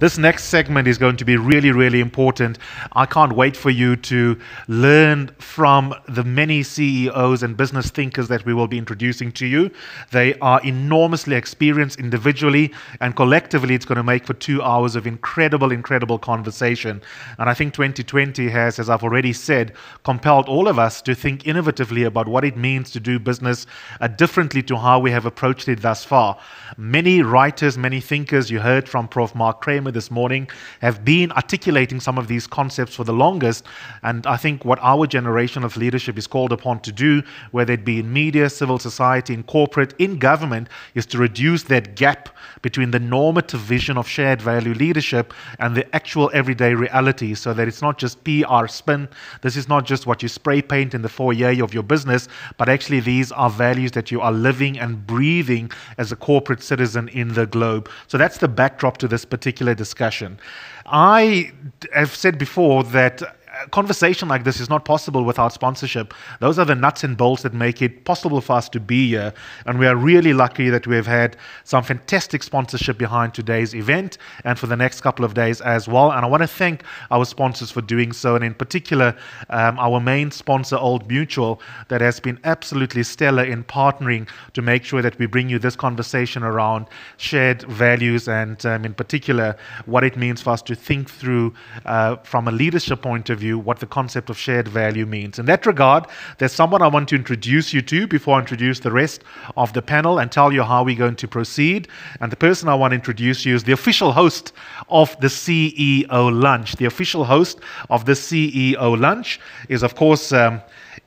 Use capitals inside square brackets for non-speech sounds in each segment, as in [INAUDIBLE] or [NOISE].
This next segment is going to be really, really important. I can't wait for you to learn from the many CEOs and business thinkers that we will be introducing to you. They are enormously experienced individually and collectively. It's going to make for two hours of incredible, incredible conversation. And I think 2020 has, as I've already said, compelled all of us to think innovatively about what it means to do business uh, differently to how we have approached it thus far. Many writers, many thinkers, you heard from Prof. Mark Kramer this morning, have been articulating some of these concepts for the longest. And I think what our generation of leadership is called upon to do, whether it be in media, civil society, in corporate, in government, is to reduce that gap between the normative vision of shared value leadership and the actual everyday reality so that it's not just PR spin. This is not just what you spray paint in the foyer of your business, but actually these are values that you are living and breathing as a corporate citizen in the globe. So that's the backdrop to this particular discussion. I have said before that conversation like this is not possible without sponsorship. Those are the nuts and bolts that make it possible for us to be here. And we are really lucky that we have had some fantastic sponsorship behind today's event and for the next couple of days as well. And I want to thank our sponsors for doing so. And in particular, um, our main sponsor, Old Mutual, that has been absolutely stellar in partnering to make sure that we bring you this conversation around shared values and, um, in particular, what it means for us to think through uh, from a leadership point of view you what the concept of shared value means. In that regard, there's someone I want to introduce you to before I introduce the rest of the panel and tell you how we're going to proceed. And the person I want to introduce you is the official host of the CEO Lunch. The official host of the CEO Lunch is, of course, um,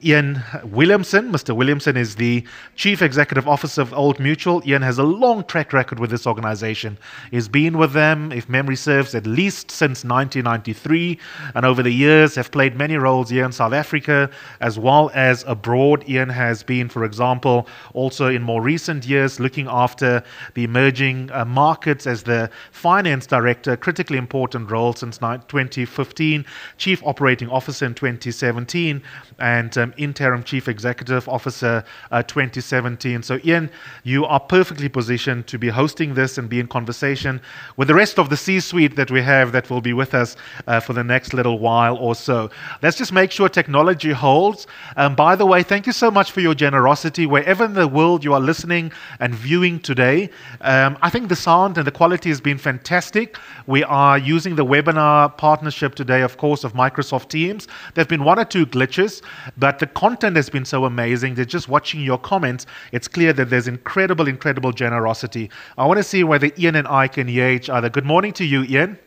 Iain Williamson. Mr. Williamson is the Chief Executive Officer of Old Mutual. Iain has a long track record with this organization. He's been with them, if memory serves, at least since 1993, and over the years have played many roles here in South Africa as well as abroad. Iain has been, for example, also in more recent years looking after the emerging uh, markets as the finance director, critically important role since 2015, Chief Operating Officer in 2017, and um, Interim Chief Executive Officer uh, 2017. So, Iain, you are perfectly positioned to be hosting this and be in conversation with the rest of the C suite that we have that will be with us uh, for the next little while or so. Let's just make sure technology holds. Um, by the way, thank you so much for your generosity. Wherever in the world you are listening and viewing today, um, I think the sound and the quality has been fantastic. We are using the webinar partnership today, of course, of Microsoft Teams. There have been one or two glitches, but but the content has been so amazing that just watching your comments, it's clear that there's incredible, incredible generosity. I want to see whether Iain and I can hear each other. Good morning to you, Iain.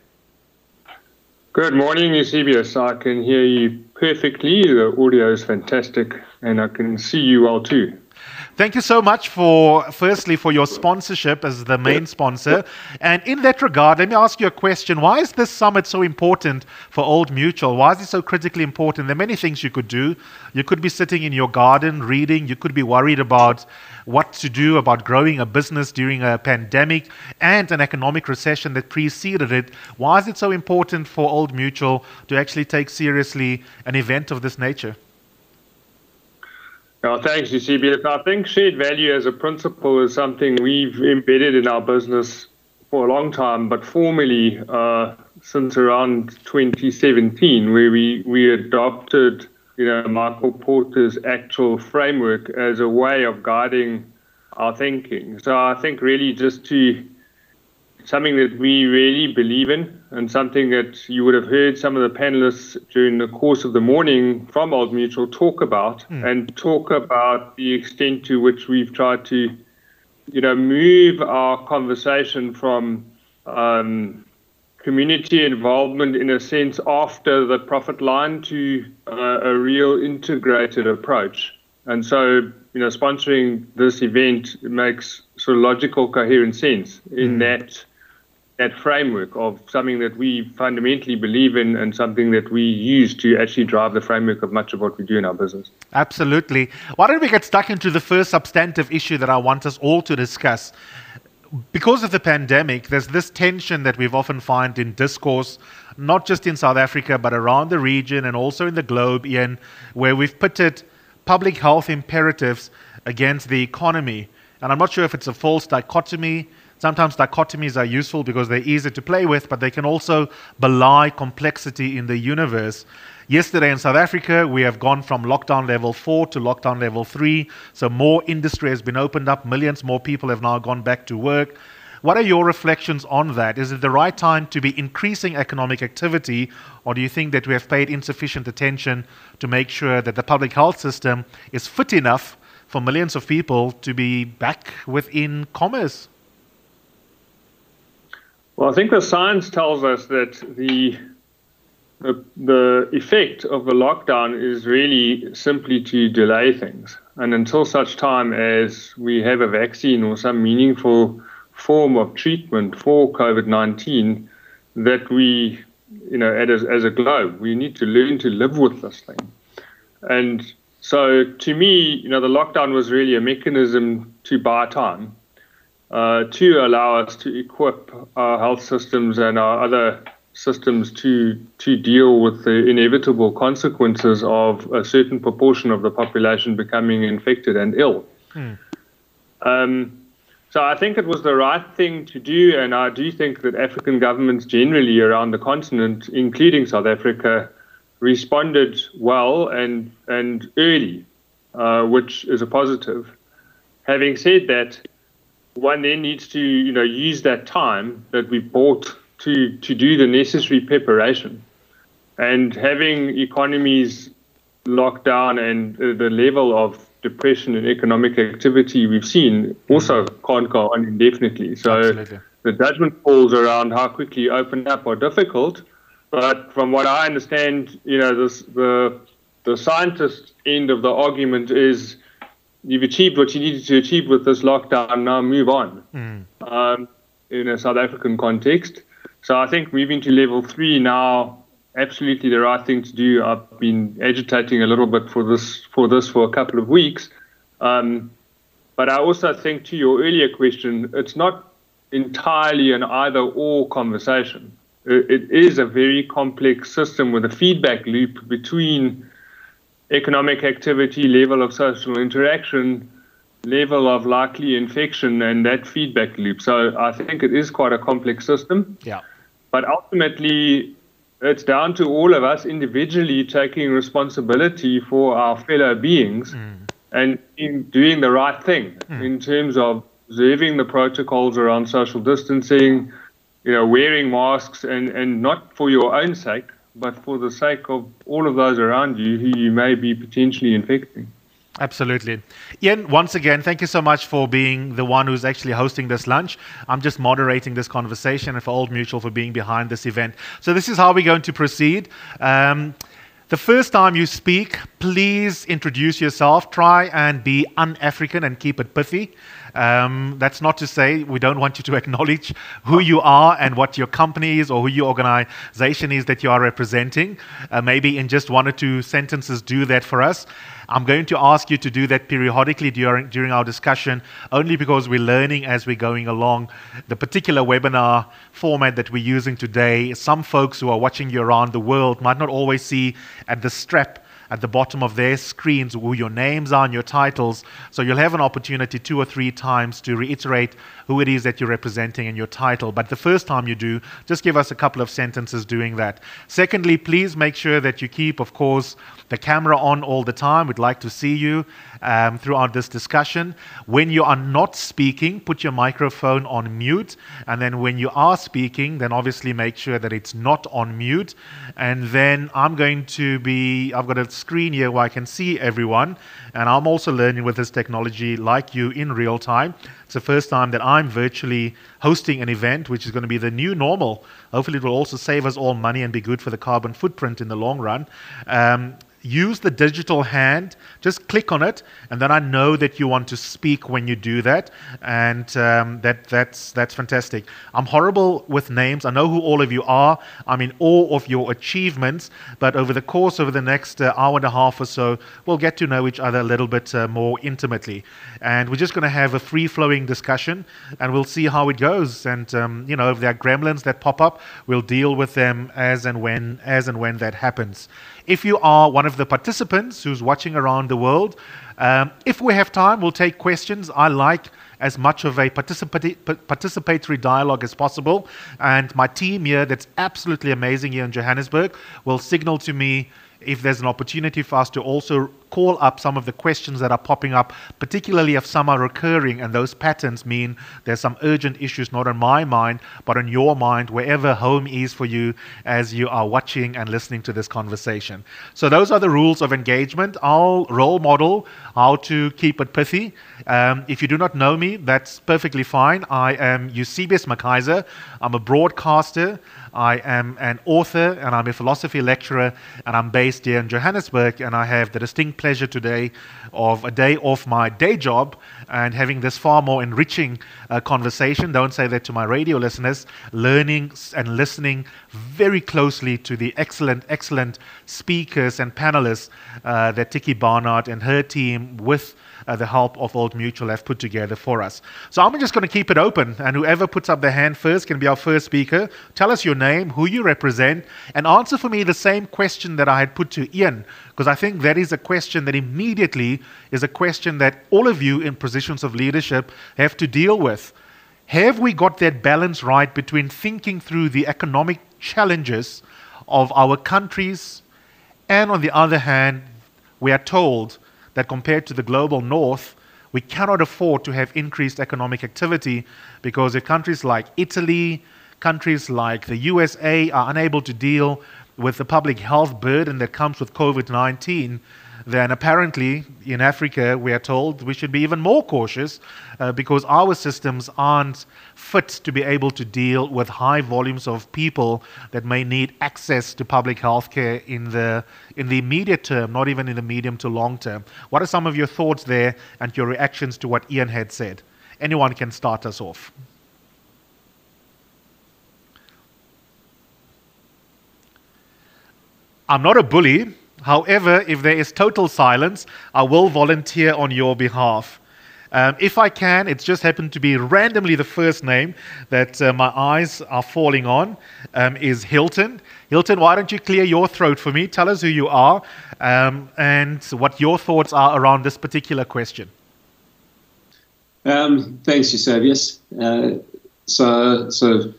Good morning, Eusebius. I can hear you perfectly. The audio is fantastic, and I can see you well too. Thank you so much for, firstly, for your sponsorship as the main sponsor. And in that regard, let me ask you a question. Why is this summit so important for Old Mutual? Why is it so critically important? There are many things you could do. You could be sitting in your garden reading. You could be worried about what to do about growing a business during a pandemic and an economic recession that preceded it. Why is it so important for Old Mutual to actually take seriously an event of this nature? Oh, thanks, Eusebius. I think shared value as a principle is something we've embedded in our business for a long time, but formally uh, since around 2017, where we, we adopted you know, Michael Porter's actual framework as a way of guiding our thinking. So I think really just to something that we really believe in and something that you would have heard some of the panelists during the course of the morning from Old Mutual talk about mm. and talk about the extent to which we've tried to, you know, move our conversation from um, community involvement in a sense after the profit line to uh, a real integrated approach. And so, you know, sponsoring this event makes sort of logical, coherent sense in mm. that that framework of something that we fundamentally believe in and something that we use to actually drive the framework of much of what we do in our business. Absolutely. Why don't we get stuck into the first substantive issue that I want us all to discuss? Because of the pandemic, there's this tension that we've often find in discourse, not just in South Africa, but around the region and also in the globe, Iain, where we've pitted public health imperatives against the economy. And I'm not sure if it's a false dichotomy sometimes dichotomies are useful because they're easy to play with, but they can also belie complexity in the universe. Yesterday in South Africa, we have gone from lockdown level four to lockdown level three. So more industry has been opened up. Millions more people have now gone back to work. What are your reflections on that? Is it the right time to be increasing economic activity, or do you think that we have paid insufficient attention to make sure that the public health system is fit enough for millions of people to be back within commerce? Well, I think the science tells us that the the, the effect of the lockdown is really simply to delay things. And until such time as we have a vaccine or some meaningful form of treatment for COVID 19 that we, you know, as a globe, we need to learn to live with this thing. And so to me, you know, the lockdown was really a mechanism to buy time, uh, to allow us to equip our health systems and our other systems to to deal with the inevitable consequences of a certain proportion of the population becoming infected and ill. Hmm. Um, so I think it was the right thing to do, and I do think that African governments generally around the continent, including South Africa, responded well and and early, uh, which is a positive. Having said that, one then needs to you know use that time that we bought to, to do the necessary preparation. And having economies locked down and uh, the level of depression and economic activity we've seen also can't go on indefinitely. So Absolutely. the judgment calls around how quickly you open up are difficult. But from what I understand, you know, this, the the scientist end of the argument is you've achieved what you needed to achieve with this lockdown. Now move on. Mm. Um, in a South African context, so I think moving to level three now, absolutely the right thing to do. I've been agitating a little bit for this for this for a couple of weeks. Um, but I also think to your earlier question, it's not entirely an either or conversation. It, it is a very complex system with a feedback loop between economic activity, level of social interaction, level of likely infection, and that feedback loop. So I think it is quite a complex system. Yeah. But ultimately, it's down to all of us individually taking responsibility for our fellow beings mm. and doing the right thing mm. in terms of observing the protocols around social distancing, you know, wearing masks, and, and not for your own sake, but for the sake of all of those around you who you may be potentially infecting. Absolutely. Iain, once again, thank you so much for being the one who's actually hosting this lunch. I'm just moderating this conversation and for Old Mutual for being behind this event. So, this is how we're going to proceed. Um, the first time you speak, please introduce yourself. Try and be un African and keep it pithy. Um, that's not to say we don't want you to acknowledge who you are and what your company is or who your organization is that you are representing. Uh, maybe in just one or two sentences, do that for us. I'm going to ask you to do that periodically during, during our discussion, only because we're learning as we're going along. The particular webinar format that we're using today, some folks who are watching you around the world might not always see at the strap at the bottom of their screens who your names are and your titles. So you'll have an opportunity two or three times to reiterate who it is that you're representing and your title. But the first time you do, just give us a couple of sentences doing that. Secondly, please make sure that you keep, of course, the camera on all the time. We'd like to see you um, throughout this discussion. When you are not speaking, put your microphone on mute. And then when you are speaking, then obviously make sure that it's not on mute. And then I'm going to be, I've got a screen here where I can see everyone. And I'm also learning with this technology like you in real time. It's the first time that I'm virtually hosting an event, which is going to be the new normal. Hopefully, it will also save us all money and be good for the carbon footprint in the long run. Um, use the digital hand. Just click on it, and then I know that you want to speak when you do that, and um, that that's that's fantastic. I'm horrible with names. I know who all of you are. I'm in awe of your achievements. But over the course of the next uh, hour and a half or so, we'll get to know each other a little bit uh, more intimately, and we're just going to have a free-flowing discussion, and we'll see how it goes. And um, you know, if there are gremlins that pop up, we'll deal with them as and when as and when that happens. If you are one of the participants who's watching around the world, um, if we have time, we'll take questions. I like as much of a participati- participatory dialogue as possible. And my team here, that's absolutely amazing here in Johannesburg, will signal to me if there's an opportunity for us to also call up some of the questions that are popping up, particularly if some are recurring and those patterns mean there's some urgent issues not on my mind, but on your mind, wherever home is for you as you are watching and listening to this conversation. So, those are the rules of engagement. I'll role model how to keep it pithy. Um, if you do not know me, that's perfectly fine. I am Eusebius McKaiser. I'm a broadcaster. I am an author and I'm a philosophy lecturer, and I'm based here in Johannesburg. And I have the distinct pleasure today of a day off my day job and having this far more enriching uh, conversation. Don't say that to my radio listeners. Learning and listening very closely to the excellent, excellent speakers and panelists uh, that Tiki Barnard and her team with uh, the help of Old Mutual have put together for us. So I'm just going to keep it open, and whoever puts up their hand first can be our first speaker. Tell us your name, who you represent, and answer for me the same question that I had put to Iain, because I think that is a question that immediately is a question that all of you in positions of leadership have to deal with. Have we got that balance right between thinking through the economic challenges of our countries, and on the other hand, we are told that compared to the global north, we cannot afford to have increased economic activity because if countries like Italy, countries like the USA are unable to deal with the public health burden that comes with COVID 19, then apparently in Africa, we are told we should be even more cautious uh, because our systems aren't fit to be able to deal with high volumes of people that may need access to public health care in the, in the immediate term, not even in the medium to long term. What are some of your thoughts there and your reactions to what Iain had said? Anyone can start us off. I'm not a bully. However, if there is total silence, I will volunteer on your behalf. Um, if I can, it's just happened to be randomly the first name that uh, my eyes are falling on um, is Hylton. Hylton, why don't you clear your throat for me? Tell us who you are um, and what your thoughts are around this particular question. Um, thanks, Eusebius. Uh, so, so,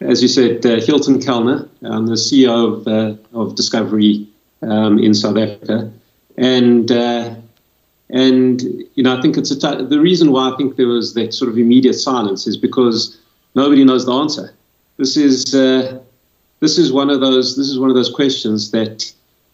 as you said, uh, Hylton Kallner, I'm the CEO of, uh, of Discovery um, in South Africa, and uh, and you know I think it's the reason why I think there was that sort of immediate silence is because nobody knows the answer. This is uh, this is one of those this is one of those questions that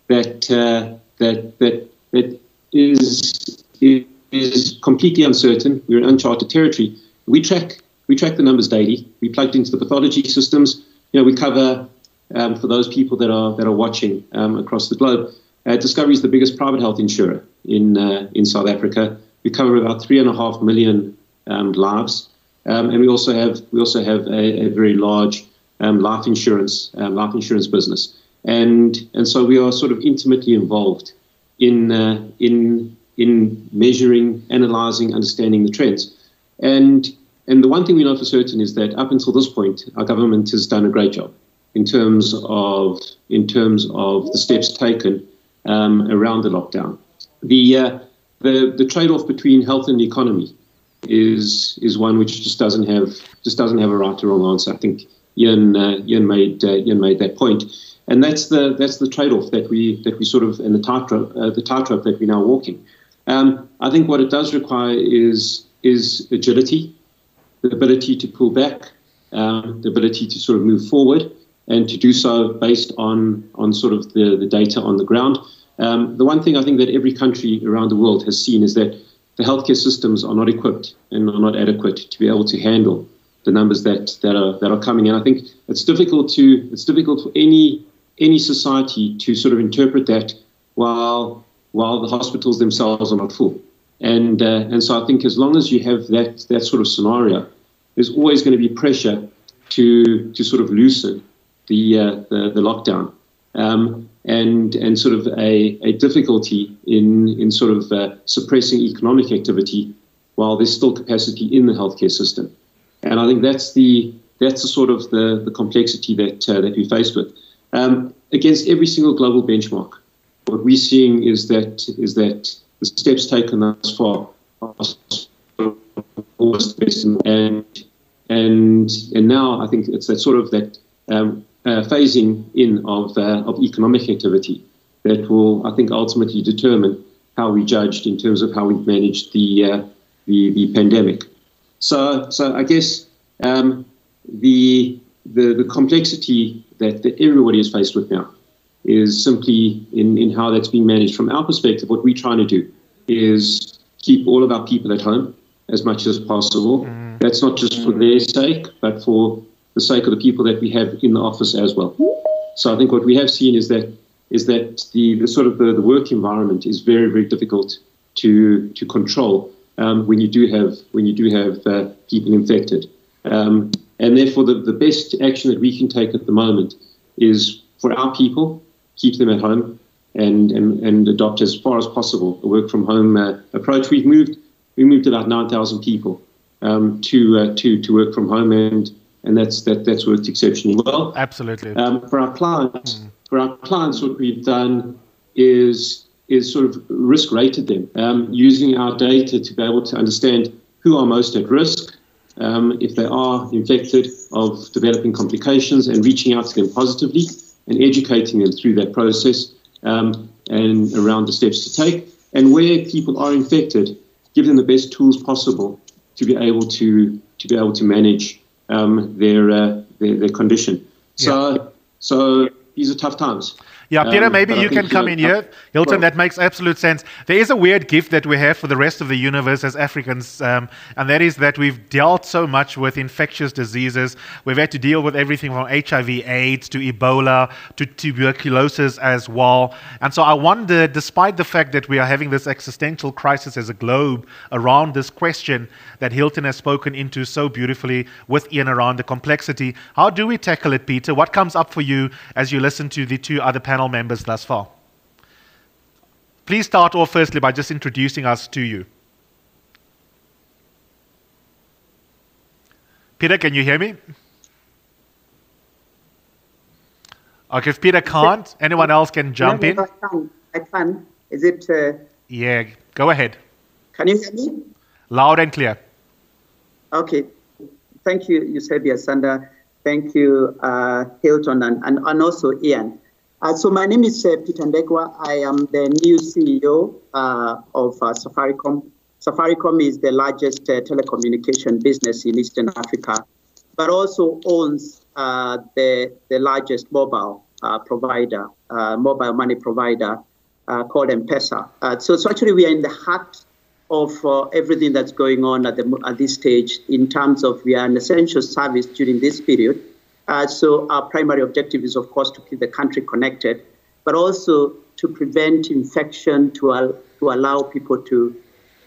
that uh, that that that is is completely uncertain. We're in uncharted territory. We track we track the numbers daily. We plugged into the pathology systems. You know, we cover um, for those people that are that are watching um, across the globe. Uh, Discovery is the biggest private health insurer in uh, in South Africa. We cover about three and a half million um, lives, um, and we also have we also have a, a very large um, life insurance um, life insurance business, and and so we are sort of intimately involved in uh, in in measuring, analyzing, understanding the trends, and and the one thing we know for certain is that up until this point, our government has done a great job in terms of in terms of the steps taken um, around the lockdown. The uh, the the trade-off between health and the economy is is one which just doesn't have just doesn't have a right or wrong answer. I think Iain uh, Iain made uh, Iain made that point, and that's the that's the trade-off that we that we sort of and the tightrope uh, the tightrope that we're now walking. Um, I think what it does require is is agility, the ability to pull back, um, the ability to sort of move forward, and to do so based on, on sort of the, the data on the ground. Um, the one thing I think that every country around the world has seen is that the healthcare systems are not equipped and are not adequate to be able to handle the numbers that, that are that are coming. And I think it's difficult to it's difficult for any any society to sort of interpret that while while the hospitals themselves are not full. And uh, and so I think as long as you have that that sort of scenario, there's always going to be pressure to to sort of loosen the, uh, the, the, lockdown. Um, and, and sort of a, a difficulty in, in sort of uh, suppressing economic activity while there's still capacity in the healthcare system. And I think that's the, that's the sort of the, the complexity that, uh, that we're faced with. Um, against every single global benchmark, what we're seeing is that, is that the steps taken thus far are and and and now I think it's that sort of that um, uh, phasing in of uh, of economic activity that will I think ultimately determine how we judged in terms of how we've managed the uh, the, the pandemic. So so I guess um, the, the the complexity that, that everybody is faced with now is simply in, in how that's being managed. From our perspective, what we're trying to do is keep all of our people at home as much as possible. Mm. That's not just for their sake, but for the sake of the people that we have in the office as well. So I think what we have seen is that is that the, the sort of the, the work environment is very very difficult to to control um, when you do have when you do have uh, people infected, um, and therefore the, the best action that we can take at the moment is for our people keep them at home and, and, and adopt as far as possible a work from home uh, approach. We've moved we moved about 9,000 people um, to uh, to to work from home, and and that's that that's worked exceptionally well. Absolutely. Um, for our clients, mm. for our clients, what we've done is is sort of risk rated them um, using our data to be able to understand who are most at risk. Um, if they are infected of developing complications and reaching out to them positively and educating them through that process um, and around the steps to take. And where people are infected, give them the best tools possible to be able to to be able to manage um, their, uh, their, their condition. So yeah. so these are tough times. Yeah, Peter, um, maybe you can come in here. Hylton, that makes absolute sense. There is a weird gift that we have for the rest of the universe as Africans, um, and that is that we've dealt so much with infectious diseases. We've had to deal with everything from HIV, AIDS to Ebola to tuberculosis as well. And so I wonder, despite the fact that we are having this existential crisis as a globe around this question that Hylton has spoken into so beautifully with Iain around the complexity, how do we tackle it, Peter? What comes up for you as you listen to the two other panel members thus far. Please start off firstly by just introducing us to you. Peter, can you hear me? Okay, if Peter can't, anyone else can jump no, in. I can. I can. Is it? Uh, yeah, go ahead. Can you hear me? Loud and clear. Okay. Thank you, Eusebia Sanda. Thank you, uh, Hylton, and, and, and also Iain. Uh, so my name is uh, Peter Ndegwa. I am the new CEO uh, of uh, Safaricom. Safaricom is the largest uh, telecommunication business in Eastern Africa, but also owns uh, the, the largest mobile provider, mobile money provider called M-Pesa. so, so actually we are in the heart of everything that's going on at, the, at this stage in terms of we are an essential service during this period uh, so our primary objective is, of course, to keep the country connected, but also to prevent infection, to, al- to allow people to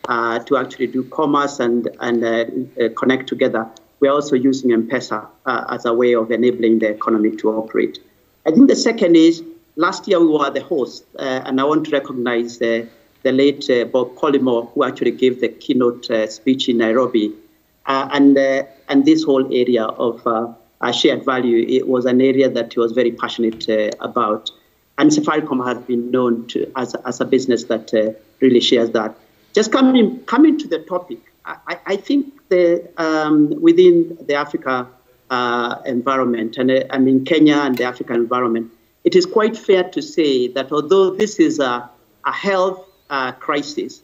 uh, to actually do commerce and and uh, uh connect together. We're also using M-Pesa uh, as a way of enabling the economy to operate. I think the second is last year we were the host, uh, and I want to recognize the late Bob Collymore, who actually gave the keynote speech in Nairobi, and and this whole area of uh, shared value, it was an area that he was very passionate uh, about. And Safaricom has been known to, as, as a business that uh, really shares that. Just coming, coming to the topic, I, I think the, um, within the Africa uh, environment and, uh, and in Kenya and the African environment, it is quite fair to say that although this is a, a health uh, crisis,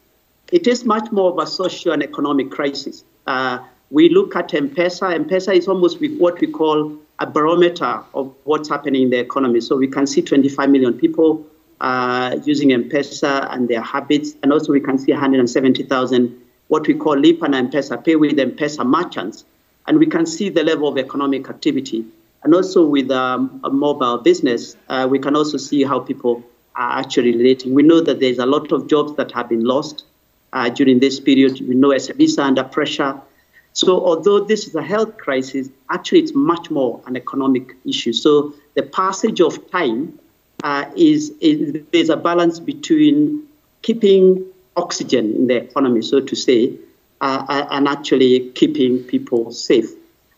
it is much more of a social and economic crisis. Uh, we look at M-Pesa. M-Pesa is almost what we call a barometer of what's happening in the economy. So we can see 25 million people uh, using M-Pesa and their habits. And also we can see 170,000 what we call Lipa na M-Pesa, pay with M-Pesa merchants. And we can see the level of economic activity. And also with um, a mobile business, uh, we can also see how people are actually relating. We know that there's a lot of jobs that have been lost uh, during this period. We know SMEs are under pressure. So although this is a health crisis, actually it's much more an economic issue. So the passage of time uh, is, is there's a balance between keeping oxygen in the economy, so to say, uh, uh and actually keeping people safe.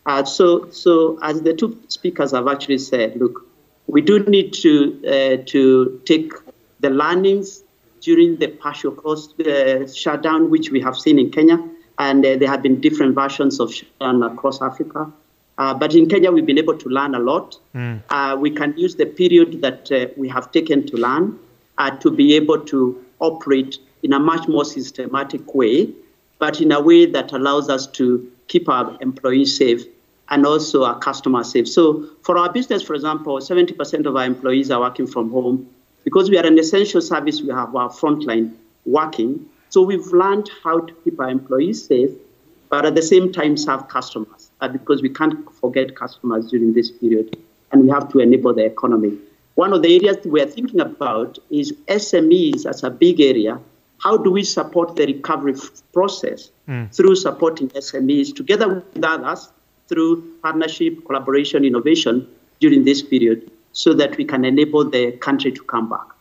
Uh, so, so as the two speakers have actually said, look, we do need to uh, to take the learnings during the partial cost uh, shutdown, which we have seen in Kenya, and uh, there have been different versions of Shan across Africa. Uh, but in Kenya, we've been able to learn a lot. Mm. Uh, we can use the period that uh, we have taken to learn uh, to be able to operate in a much more systematic way, but in a way that allows us to keep our employees safe and also our customers safe. So for our business, for example, 70% of our employees are working from home. Because we are an essential service, we have our frontline working. So we've learned how to keep our employees safe, but at the same time serve customers, uh, because we can't forget customers during this period, and we have to enable the economy. One of the areas we're thinking about is SMEs as a big area. How do we support the recovery process mm. through supporting SMEs together with others through partnership, collaboration, innovation during this period so that we can enable the country to come back.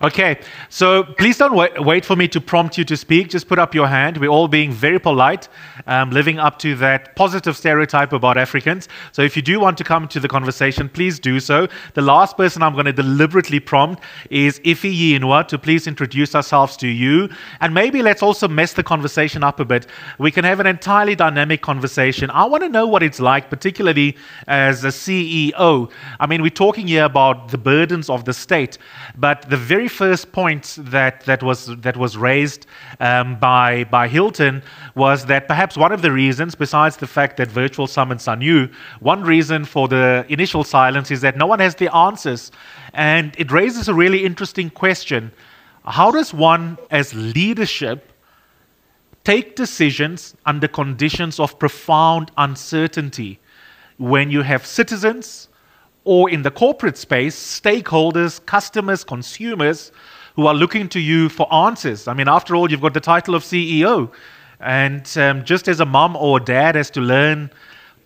Okay, so please don't wait, wait, for me to prompt you to speak. Just put up your hand. We're all being very polite, um, living up to that positive stereotype about Africans. So if you do want to come to the conversation, please do so. The last person I'm going to deliberately prompt is Ifeyinwa to please introduce ourselves to you. And maybe let's also mess the conversation up a bit. We can have an entirely dynamic conversation. I want to know what it's like, particularly as a CEO. I mean, we're talking here about the burdens of the state, but the very first point that, that, was, that was raised um, by, by Hylton was that perhaps one of the reasons, besides the fact that virtual summits are new, one reason for the initial silence is that no one has the answers. And it raises a really interesting question. How does one, as leadership, take decisions under conditions of profound uncertainty when you have citizens or in the corporate space, stakeholders, customers, consumers who are looking to you for answers. I mean, after all, you've got the title of CEO. And um, just as a mom or a dad has to learn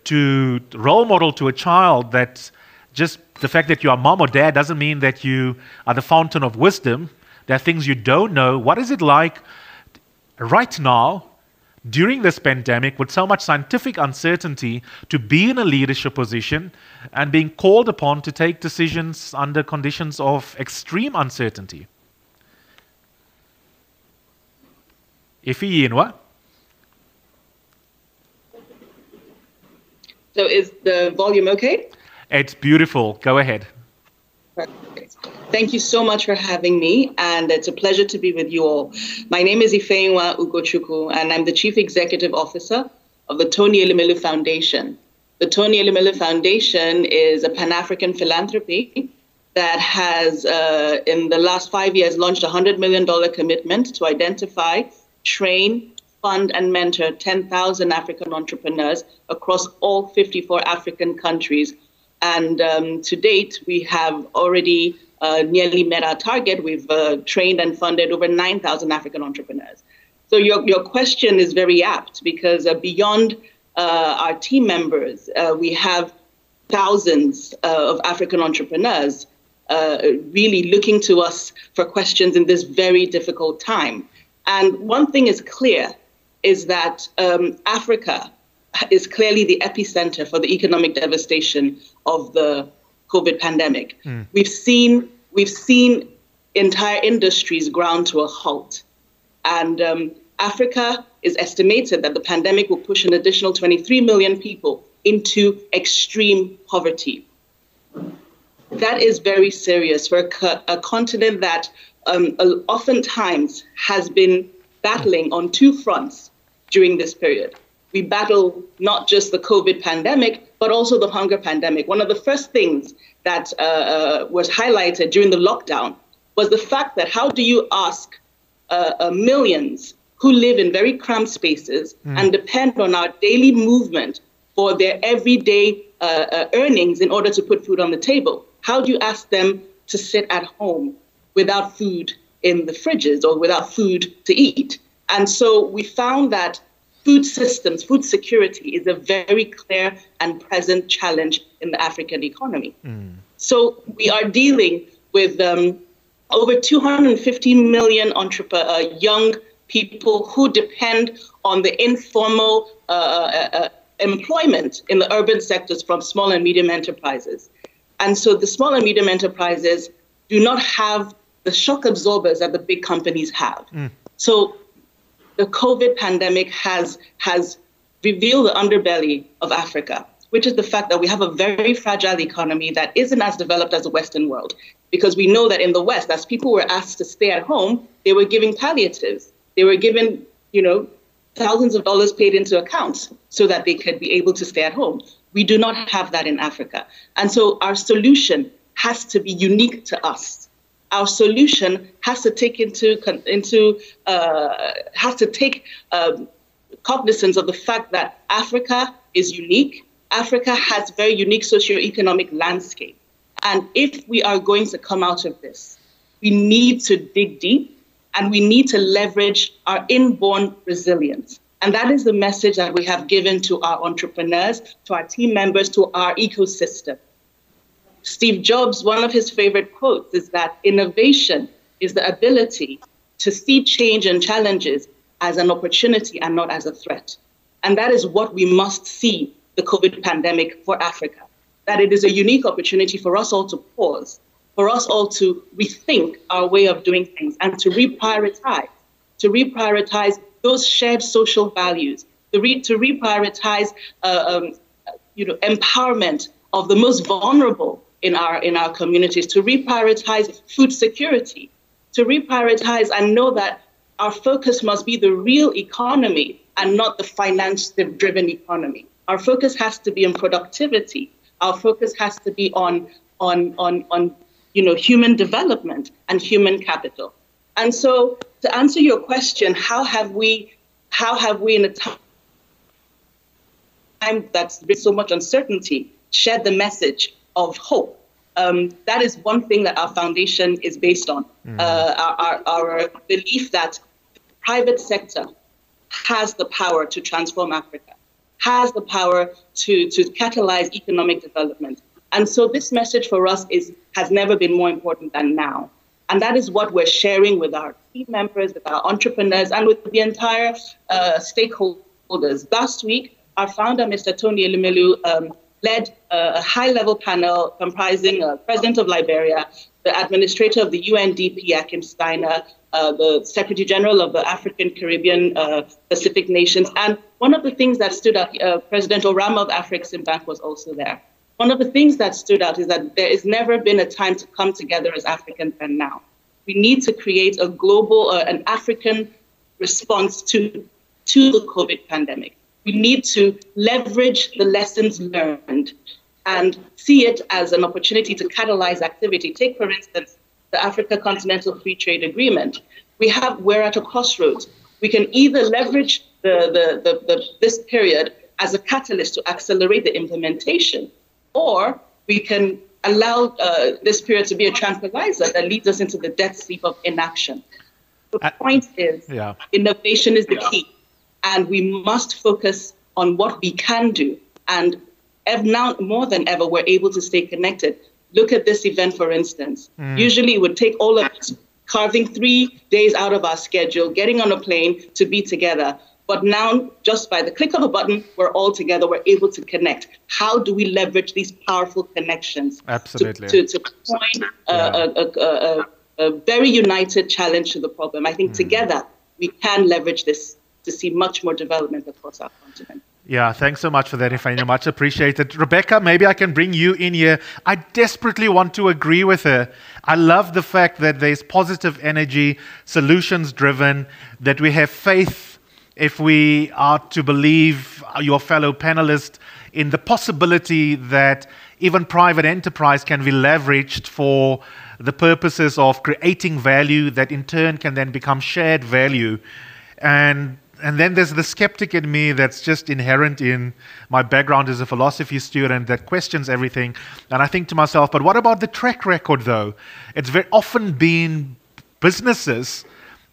to role model to a child that just the fact that you are mom or dad doesn't mean that you are the fountain of wisdom. There are things you don't know. What is it like right now during this pandemic with so much scientific uncertainty to be in a leadership position and being called upon to take decisions under conditions of extreme uncertainty. Ifeyinwa? So is the volume okay? It's beautiful. Go ahead. Thank you so much for having me, and it's a pleasure to be with you all. My name is Ifeyinwa Ugochukwu, and I'm the Chief Executive Officer of the Tony Elumelu Foundation. The Tony Elumelu Foundation is a Pan African philanthropy that has, uh, in the last five years, launched a $100 million commitment to identify, train, fund, and mentor 10,000 African entrepreneurs across all 54 African countries. And um, to date, we have already uh, nearly met our target. We've uh, trained and funded over 9,000 African entrepreneurs. So your, your question is very apt because uh, beyond uh, our team members, uh, we have thousands uh, of African entrepreneurs really looking to us for questions in this very difficult time. And one thing is clear is that um, Africa is clearly the epicenter for the economic devastation of the COVID pandemic. Mm. We've seen we've seen entire industries ground to a halt, and um, Africa is estimated that the pandemic will push an additional 23 million people into extreme poverty. That is very serious for a, co- a continent that um, oftentimes has been battling on two fronts during this period. We battle not just the COVID pandemic, but also the hunger pandemic. One of the first things that uh, uh, was highlighted during the lockdown was the fact that how do you ask uh, uh millions who live in very cramped spaces mm. and depend on our daily movement for their everyday uh, uh, earnings in order to put food on the table? How do you ask them to sit at home without food in the fridges or without food to eat? And so we found that food systems, food security is a very clear and present challenge in the African economy. Mm. So we are dealing with um, over 250 million uh, young people who depend on the informal uh, uh, uh, employment in the urban sectors from small and medium enterprises. And so the small and medium enterprises do not have the shock absorbers that the big companies have. Mm. So the COVID pandemic has, has revealed the underbelly of Africa, which is the fact that we have a very fragile economy that isn't as developed as the Western world. Because we know that in the West, as people were asked to stay at home, they were giving palliatives. They were given, you know, thousands of dollars paid into accounts so that they could be able to stay at home. We do not have that in Africa. And so our solution has to be unique to us. Our solution has to take into, into uh, has to take um, cognizance of the fact that Africa is unique. Africa has very unique socioeconomic landscape. And if we are going to come out of this, we need to dig deep and we need to leverage our inborn resilience. And that is the message that we have given to our entrepreneurs, to our team members, to our ecosystem. Steve Jobs, one of his favorite quotes is that innovation is the ability to see change and challenges as an opportunity and not as a threat. And that is what we must see the COVID pandemic for Africa. That it is a unique opportunity for us all to pause, for us all to rethink our way of doing things and to reprioritize, to reprioritize those shared social values, to, re- to reprioritize uh, um, you know, empowerment of the most vulnerable in our in our communities, to reprioritize food security, to reprioritize and know that our focus must be the real economy and not the finance-driven economy. Our focus has to be on productivity. Our focus has to be on on on on you know human development and human capital. And so, to answer your question, how have we how have we in a time that's been so much uncertainty shared the message of hope. Um, that is one thing that our foundation is based on. Mm. Uh, our, our, our, belief that the private sector has the power to transform Africa, has the power to, to catalyze economic development. And so this message for us is has never been more important than now. And that is what we're sharing with our team members, with our entrepreneurs, and with the entire uh, stakeholders. Last week, our founder, Mr. Tony Elumelu, um, led a high-level panel comprising the President of Liberia, the Administrator of the UNDP, Achim Steiner, uh, the Secretary General of the African, Caribbean, uh, Pacific nations. And one of the things that stood out, uh, President Oramah of Afreximbank was also there. One of the things that stood out is that there has never been a time to come together as Africans than now. We need to create a global, uh, an African response to, to the COVID pandemic we need to leverage the lessons learned and see it as an opportunity to catalyze activity. Take, for instance, the Africa Continental Free Trade Agreement. We have, we're at a crossroads. We can either leverage the, the, the, the, this period as a catalyst to accelerate the implementation, or we can allow uh, this period to be a tranquilizer that leads us into the death sleep of inaction. The point is, yeah. innovation is the key and we must focus on what we can do. And now more than ever, we're able to stay connected. Look at this event, for instance. Mm. Usually, it would take all of us carving three days out of our schedule, getting on a plane to be together. But now, just by the click of a button, we're all together. We're able to connect. How do we leverage these powerful connections? Absolutely. To, to, to point yeah. a, a, a, a, very united challenge to the problem. I think mm. together we can leverage this to see much more development across our continent. Yeah, thanks so much for that, Ifeanyi. Much appreciated. Rebecca, maybe I can bring you in here. I desperately want to agree with her. I love the fact that there's positive energy, solutions driven, that we have faith if we are to believe your fellow panelists in the possibility that even private enterprise can be leveraged for the purposes of creating value that in turn can then become shared value. And and then there's the skeptic in me that's just inherent in my background as a philosophy student that questions everything. And I think to myself, but what about the track record though? It's very often been businesses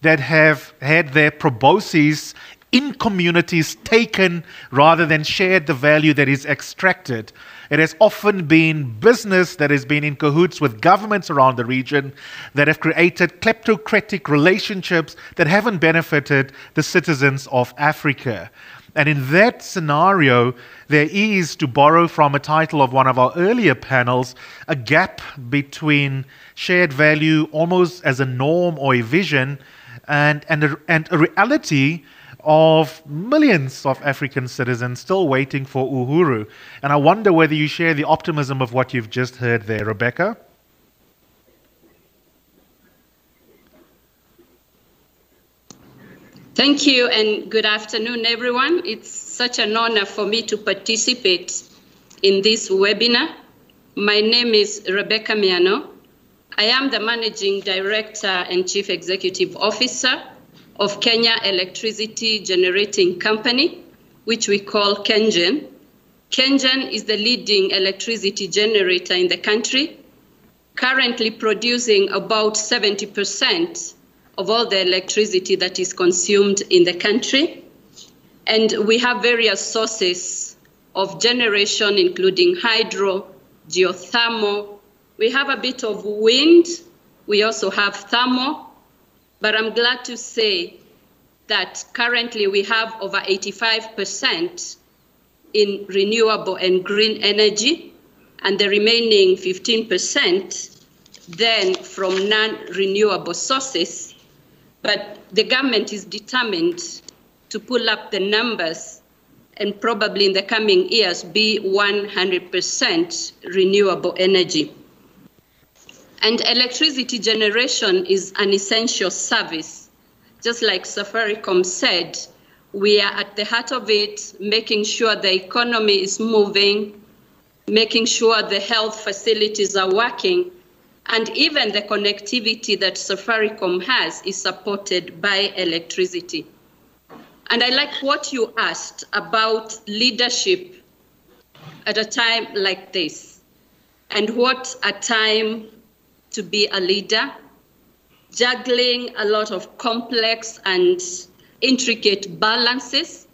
that have had their proboscis in communities taken rather than shared the value that is extracted. It has often been business that has been in cahoots with governments around the region that have created kleptocratic relationships that haven't benefited the citizens of Africa. And in that scenario, there is, to borrow from a title of one of our earlier panels, a gap between shared value almost as a norm or a vision and, and, a, and a reality of millions of African citizens still waiting for Uhuru. And I wonder whether you share the optimism of what you've just heard there, Rebecca. Thank you and good afternoon, everyone. It's such an honor for me to participate in this webinar. My name is Rebecca Miano. I am the Managing Director and Chief Executive Officer of Kenya Electricity Generating Company, which we call KENGEN. KENGEN is the leading electricity generator in the country, currently producing about 70% of all the electricity that is consumed in the country. And we have various sources of generation, including hydro, geothermal. We have a bit of wind. We also have thermal. But I'm glad to say that currently we have over 85% in renewable and green energy, and the remaining 15% then from non renewable sources but the government is determined to pull up the numbers and probably in the coming years be 100% renewable energy. And electricity generation is an essential service. Just like Safaricom said, we are at the heart of it, making sure the economy is moving, making sure the health facilities are working, and even the connectivity that Safaricom has is supported by electricity. And I like what you asked about leadership at a time like this. And what a time to be a leader, juggling a lot of complex and intricate balances.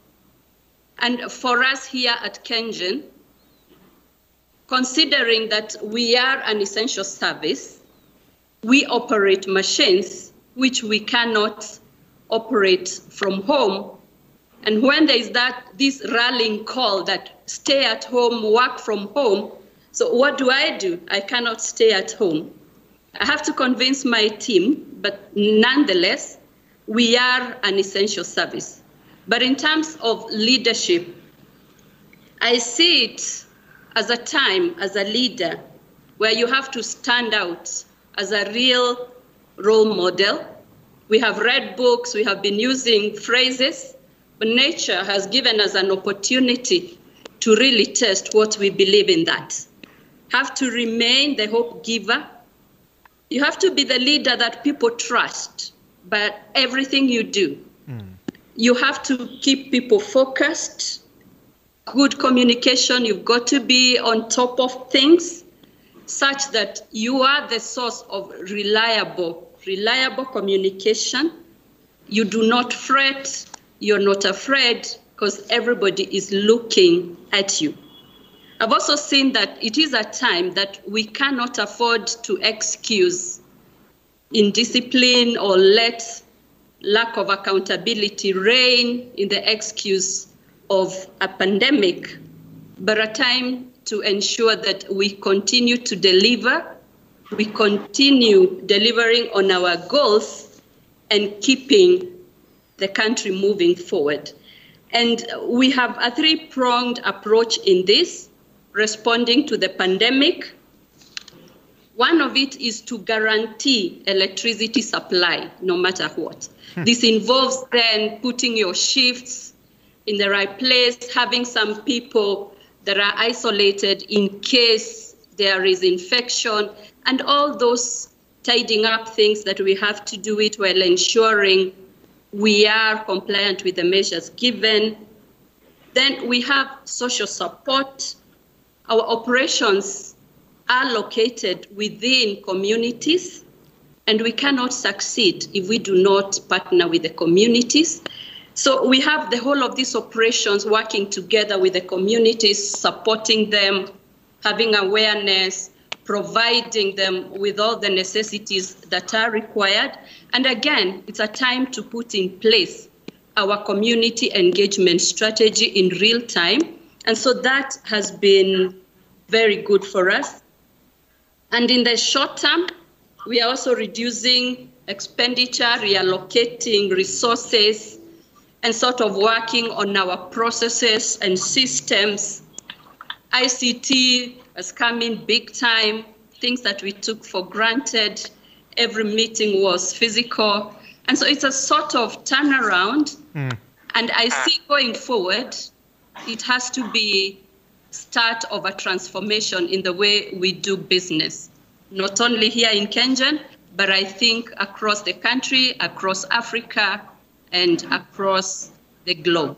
And for us here at KenGen, considering that we are an essential service, we operate machines which we cannot operate from home. And when there is that this rallying call that stay at home, work from home, so what do I do? I cannot stay at home. I have to convince my team, but nonetheless, we are an essential service. But in terms of leadership, I see it as a time, as a leader, where you have to stand out as a real role model. We have read books, we have been using phrases, but nature has given us an opportunity to really test what we believe in that. Have to remain the hope giver. You have to be the leader that people trust by everything you do. Mm. You have to keep people focused good communication. You've got to be on top of things such that you are the source of reliable, reliable communication. You do not fret. You're not afraid because everybody is looking at you. I've also seen that it is a time that we cannot afford to excuse indiscipline or let lack of accountability reign in the excuse of a pandemic, but a time to ensure that we continue to deliver, we continue delivering on our goals and keeping the country moving forward. And we have a three pronged approach in this, responding to the pandemic. One of it is to guarantee electricity supply no matter what. Hmm. This involves then putting your shifts in the right place, having some people that are isolated in case there is infection, and all those tidying up things that we have to do it while ensuring we are compliant with the measures given. Then we have social support. Our operations are located within communities, and we cannot succeed if we do not partner with the communities. So we have the whole of these operations working together with the communities, supporting them, having awareness, providing them with all the necessities that are required. And again, it's a time to put in place our community engagement strategy in real time. And so that has been very good for us. And in the short term, we are also reducing expenditure, reallocating resources, and sort of working on our processes and systems. ICT has come in big time, things that we took for granted. Every meeting was physical. And so it's a sort of turnaround. Mm. And I see going forward, it has to be start of a transformation in the way we do business, not only here in KenGen, but I think across the country, across Africa, and across the globe.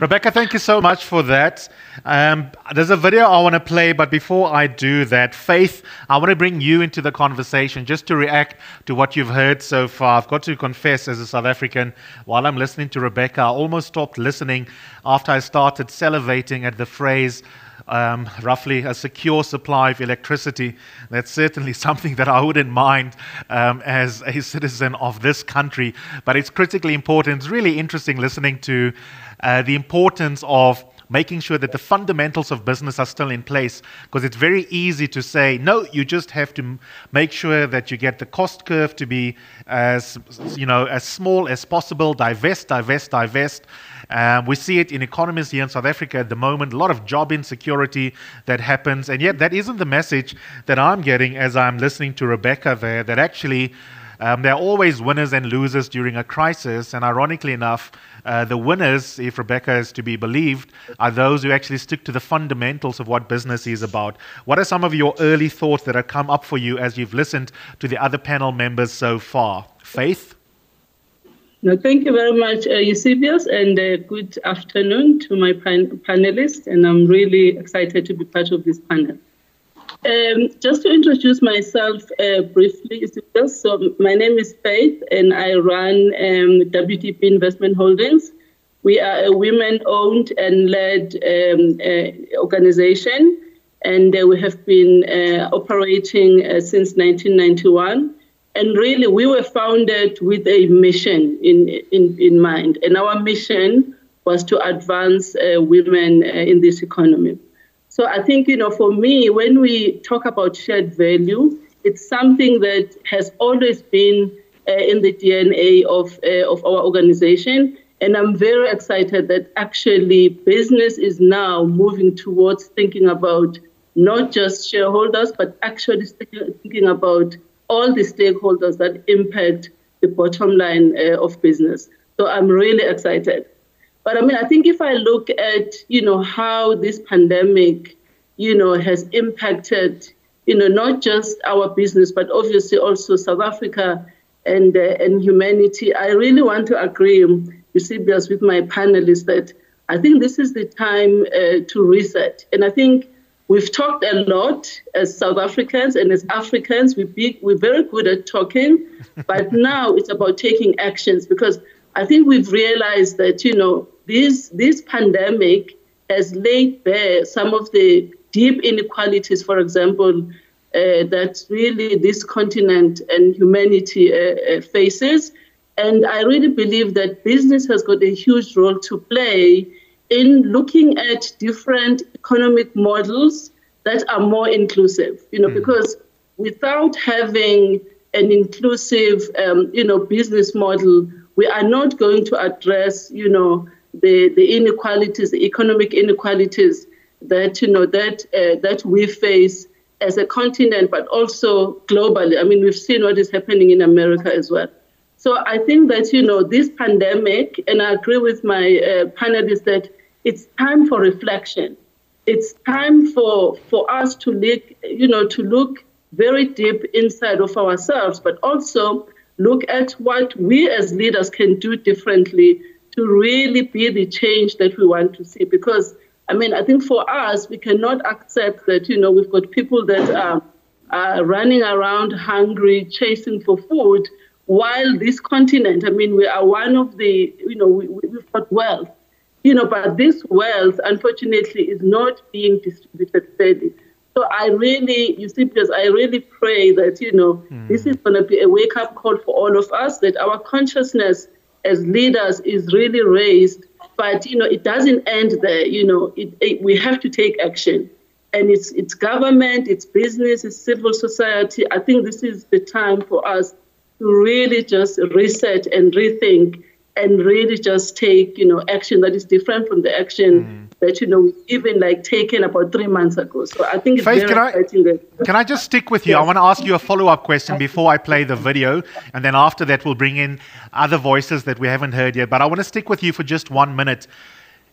Rebecca, thank you so much for that. Um, there's a video I want to play, but before I do that, Faith, I want to bring you into the conversation just to react to what you've heard so far. I've got to confess, as a South African, while I'm listening to Rebecca, I almost stopped listening after I started salivating at the phrase um, roughly a secure supply of electricity. That's certainly [LAUGHS] something that I wouldn't mind um, as a citizen of this country, but it's critically important. It's really interesting listening to uh, the importance of making sure that the fundamentals of business are still in place because it's very easy to say no you just have to make sure that you get the cost curve to be as you know as small as possible divest divest divest um, we see it in economies here in South Africa at the moment, a lot of job insecurity that happens. And yet, that isn't the message that I'm getting as I'm listening to Rebecca there, that actually um, there are always winners and losers during a crisis. And ironically enough, uh, the winners, if Rebecca is to be believed, are those who actually stick to the fundamentals of what business is about. What are some of your early thoughts that have come up for you as you've listened to the other panel members so far? Faith? No, thank you very much, uh, Eusebius, and uh, good afternoon to my pan- panelists. And I'm really excited to be part of this panel. Um, just to introduce myself uh, briefly, So my name is Faith, and I run um, WTP Investment Holdings. We are a women-owned and led um, uh, organization, and uh, we have been uh, operating uh, since 1991. And really, we were founded with a mission in, in, in mind. And our mission was to advance uh, women in this economy. So I think, you know, for me, when we talk about shared value, it's something that has always been uh, in the DNA of, uh, of our organization. And I'm very excited that actually business is now moving towards thinking about not just shareholders, but actually thinking about all the stakeholders that impact the bottom line uh, of business. So I'm really excited. But I mean, I think if I look at, you know, how this pandemic, you know, has impacted, you know, not just our business, but obviously also South Africa and, uh, and humanity, I really want to agree, Eusebius, with my panelists that I think this is the time uh, to reset. And I think We've talked a lot as South Africans and as Africans. We be, we're very good at talking, but [LAUGHS] now it's about taking actions because I think we've realized that, you know, this, this pandemic has laid bare some of the deep inequalities, for example, uh, that really this continent and humanity uh, uh, faces. And I really believe that business has got a huge role to play in looking at different economic models that are more inclusive, you know, mm. because without having an inclusive, um, you know, business model, we are not going to address, you know, the, the inequalities, the economic inequalities that, you know, that, uh, that we face as a continent, but also globally. I mean, we've seen what is happening in America as well. So I think that, you know, this pandemic, and I agree with my uh, panelists that it's time for reflection. It's time for, for us to look, you know, to look very deep inside of ourselves, but also look at what we as leaders can do differently to really be the change that we want to see. Because, I mean, I think for us, we cannot accept that, you know, we've got people that are, are running around hungry, chasing for food, while this continent, I mean, we are one of the, you know, we, we've got wealth you know, but this wealth, unfortunately, is not being distributed fairly. So I really, you see, because I really pray that, you know, mm. this is going to be a wake up call for all of us, that our consciousness as leaders is really raised. But, you know, it doesn't end there. You know, it, it, we have to take action. And it's, it's government, it's business, it's civil society. I think this is the time for us to really just reset and rethink and really just take, you know, action that is different from the action mm. that, you know, even like taken about three months ago. So I think it's Faith, very can exciting. I, that, can I just stick with you? Yes. I want to ask you a follow-up question before I play the video. And then after that, we'll bring in other voices that we haven't heard yet. But I want to stick with you for just one minute.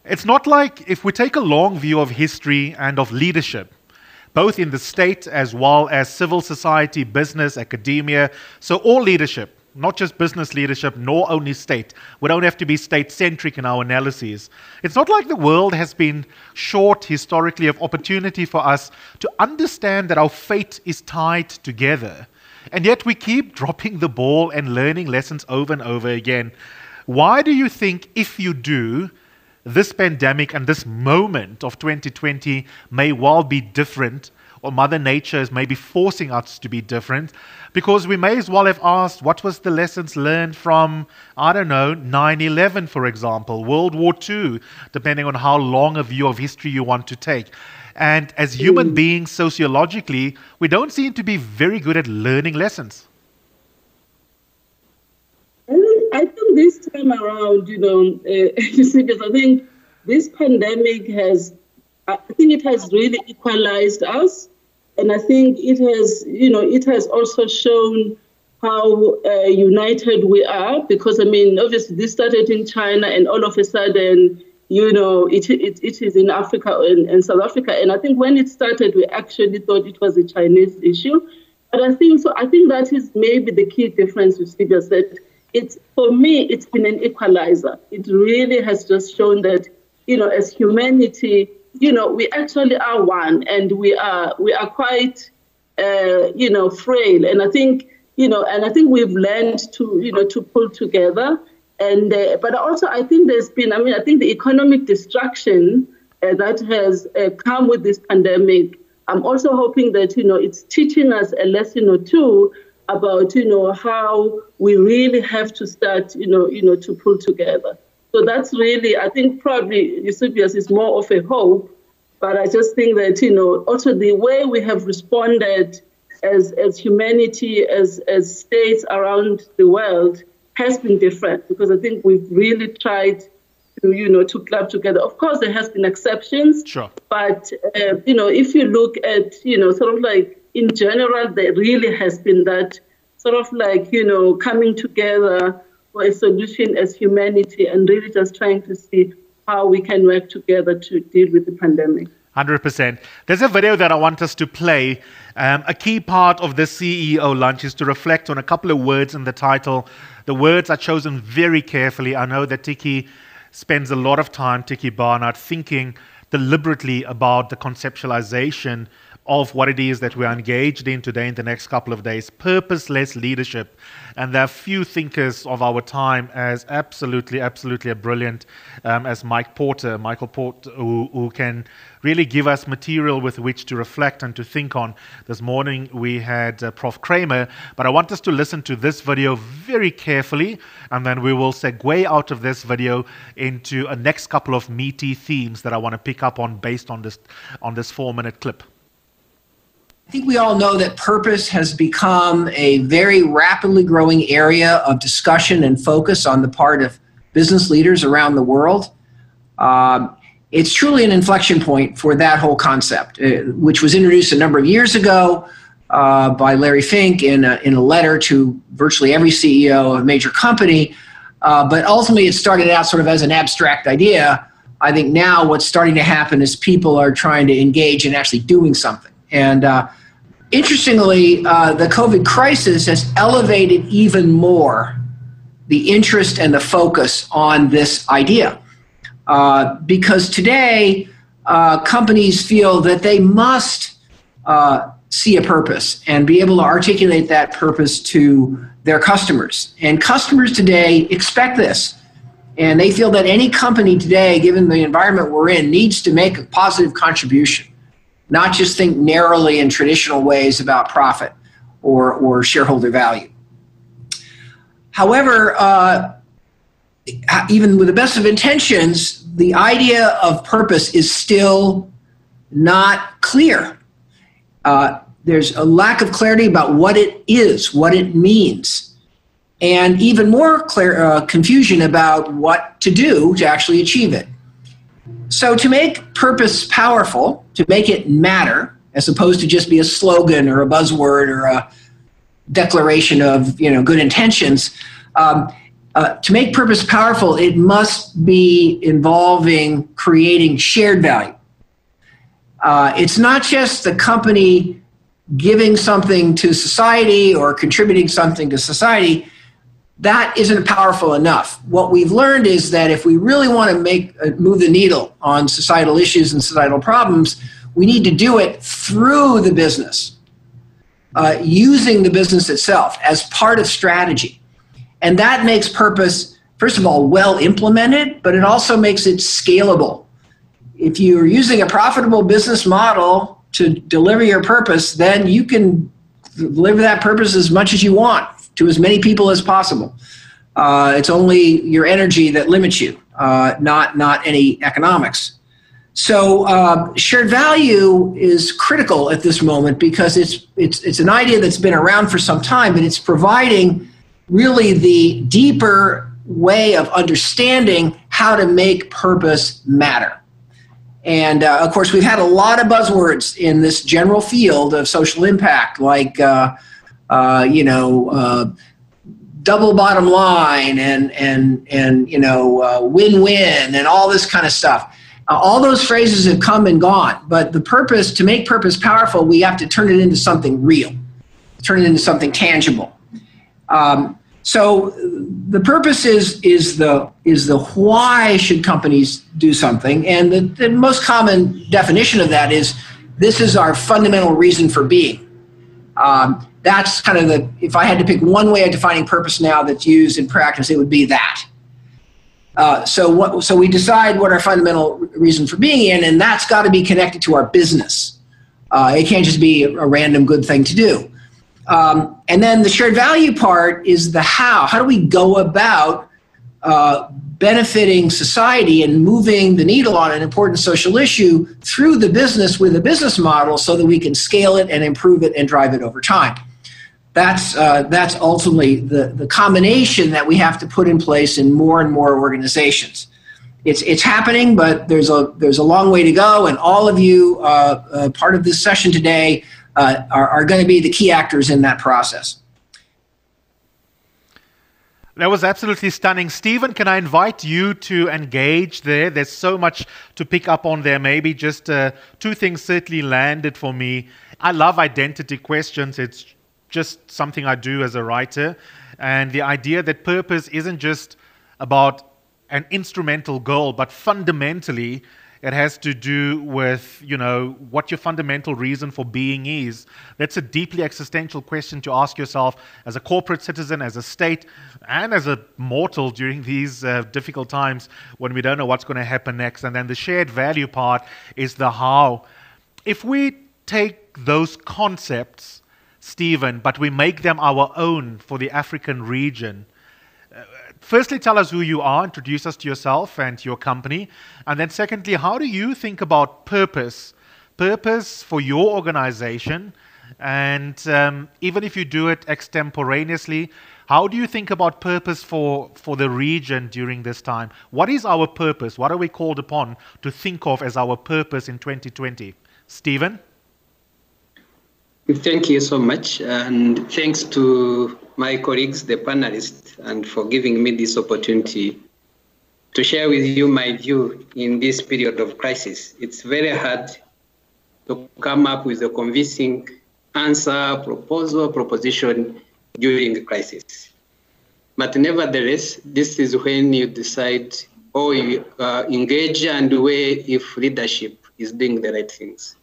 It's not like if we take a long view of history and of leadership, both in the state as well as civil society, business, academia, so all leadership, not just business leadership, nor only state. We don't have to be state centric in our analyses. It's not like the world has been short historically of opportunity for us to understand that our fate is tied together. And yet we keep [LAUGHS] dropping the ball and learning lessons over and over again. Why do you think, if you do, this pandemic and this moment of 2020 may well be different or Mother Nature is maybe forcing us to be different because we may as well have asked what was the lessons learned from, I don't know, 9 11, for example, World War II, depending on how long a view of history you want to take. And as human mm. beings, sociologically, we don't seem to be very good at learning lessons. I think this time around, you know, [LAUGHS] uh, you see, because I think this pandemic has I think it has really equalized us. And I think it has, you know, it has also shown how uh, united we are because, I mean, obviously this started in China and all of a sudden, you know, it, it, it is in Africa and, and South Africa. And I think when it started, we actually thought it was a Chinese issue. But I think so. I think that is maybe the key difference with Stevia said. It's for me, it's been an equalizer. It really has just shown that, you know, as humanity, you know, we actually are one, and we are we are quite, uh, you know, frail. And I think, you know, and I think we've learned to, you know, to pull together. And uh, but also, I think there's been, I mean, I think the economic destruction uh, that has uh, come with this pandemic. I'm also hoping that you know it's teaching us a lesson or two about you know how we really have to start you know you know to pull together. So that's really, I think probably Eusebius is more of a hope, but I just think that, you know, also the way we have responded as, as humanity, as, as states around the world has been different because I think we've really tried to, you know, to club together. Of course, there has been exceptions, sure. but, uh, you know, if you look at, you know, sort of like in general, there really has been that sort of like, you know, coming together for a solution as humanity and really just trying to see how we can work together to deal with the pandemic. 100%. There's a video that I want us to play. Um, a key part of this CEO lunch is to reflect on a couple of words in the title. The words are chosen very carefully. I know that Tiki spends a lot of time, Tiki Barnard, thinking deliberately about the conceptualization of what it is that we're engaged in today in the next couple of days purpose-led leadership. And there are few thinkers of our time as absolutely, absolutely brilliant um, as Mike Porter, Michael Porter, who, who can really give us material with which to reflect and to think on. This morning we had uh, Prof. Kramer, but I want us to listen to this video very carefully, and then we will segue out of this video into a next couple of meaty themes that I want to pick up on based on this on this four minute clip. I think we all know that purpose has become a very rapidly growing area of discussion and focus on the part of business leaders around the world. Um, it's truly an inflection point for that whole concept, uh, which was introduced a number of years ago uh, by Larry Fink in a, in a letter to virtually every CEO of a major company. Uh, but ultimately, it started out sort of as an abstract idea. I think now what's starting to happen is people are trying to engage in actually doing something. And uh, interestingly, uh, the COVID crisis has elevated even more the interest and the focus on this idea. Uh, because today, uh, companies feel that they must uh, see a purpose and be able to articulate that purpose to their customers. And customers today expect this. And they feel that any company today, given the environment we're in, needs to make a positive contribution not just think narrowly in traditional ways about profit or, or shareholder value. However, uh, even with the best of intentions, the idea of purpose is still not clear. Uh, there's a lack of clarity about what it is, what it means. and even more clear, uh, confusion about what to do to actually achieve it. So, to make purpose powerful, to make it matter, as opposed to just be a slogan or a buzzword or a declaration of you know good intentions, um, uh, to make purpose powerful, it must be involving creating shared value. Uh, it's not just the company giving something to society or contributing something to society that isn't powerful enough. What we've learned is that if we really want to make uh, move the needle on societal issues and societal problems, we need to do it through the business, uh, using the business itself as part of strategy, and that makes purpose first of all well implemented, but it also makes it scalable. If you're using a profitable business model to deliver your purpose, then you can deliver that purpose as much as you want to as many people as possible. Uh, it's only your energy that limits you, uh, not not any economics. So uh, shared value is critical at this moment because it's it's it's an idea that's been around for some time, but it's providing really the deeper way of understanding how to make purpose matter. And uh, of course, we've had a lot of buzzwords in this general field of social impact, like uh, uh, you know, uh, double bottom line and and and you know, uh, win-win and all this kind of stuff. Uh, all those phrases have come and gone, but the purpose to make purpose powerful, we have to turn it into something real, turn it into something tangible. Um, so the purpose is is the is the why should companies do something, and the, the most common definition of that is this is our fundamental reason for being. Um, that's kind of the if i had to pick one way of defining purpose now that's used in practice it would be that. Uh, so what so we decide what our fundamental reason for being in and that's got to be connected to our business. Uh, it can't just be a random good thing to do. Um, and then the shared value part is the how. How do we go about uh, benefiting society and moving the needle on an important social issue through the business with a business model so that we can scale it and improve it and drive it over time that's uh, that's ultimately the, the combination that we have to put in place in more and more organizations. It's it's happening, but there's a there's a long way to go, and all of you uh, uh, part of this session today uh, are, are going to be the key actors in that process. That was absolutely stunning. Stephen, can I invite you to engage there? There's so much to pick up on there. Maybe just uh, two things certainly landed for me. I love identity questions. It's just something I do as a writer. And the idea that purpose isn't just about an instrumental goal, but fundamentally, it has to do with you know what your fundamental reason for being is that's a deeply existential question to ask yourself as a corporate citizen as a state and as a mortal during these uh, difficult times when we don't know what's going to happen next and then the shared value part is the how if we take those concepts Stephen, but we make them our own for the African region. Firstly, tell us who you are, introduce us to yourself and your company. And then, secondly, how do you think about purpose? Purpose for your organization. And um, even if you do it extemporaneously, how do you think about purpose for, for the region during this time? What is our purpose? What are we called upon to think of as our purpose in 2020? Stephen? Thank you so much. And thanks to my colleagues, the panelists, and for giving me this opportunity to share with you my view in this period of crisis. It's very hard to come up with a convincing answer, proposal, proposition during the crisis. But nevertheless, this is when you decide or you uh, engage and weigh if leadership is doing the right things.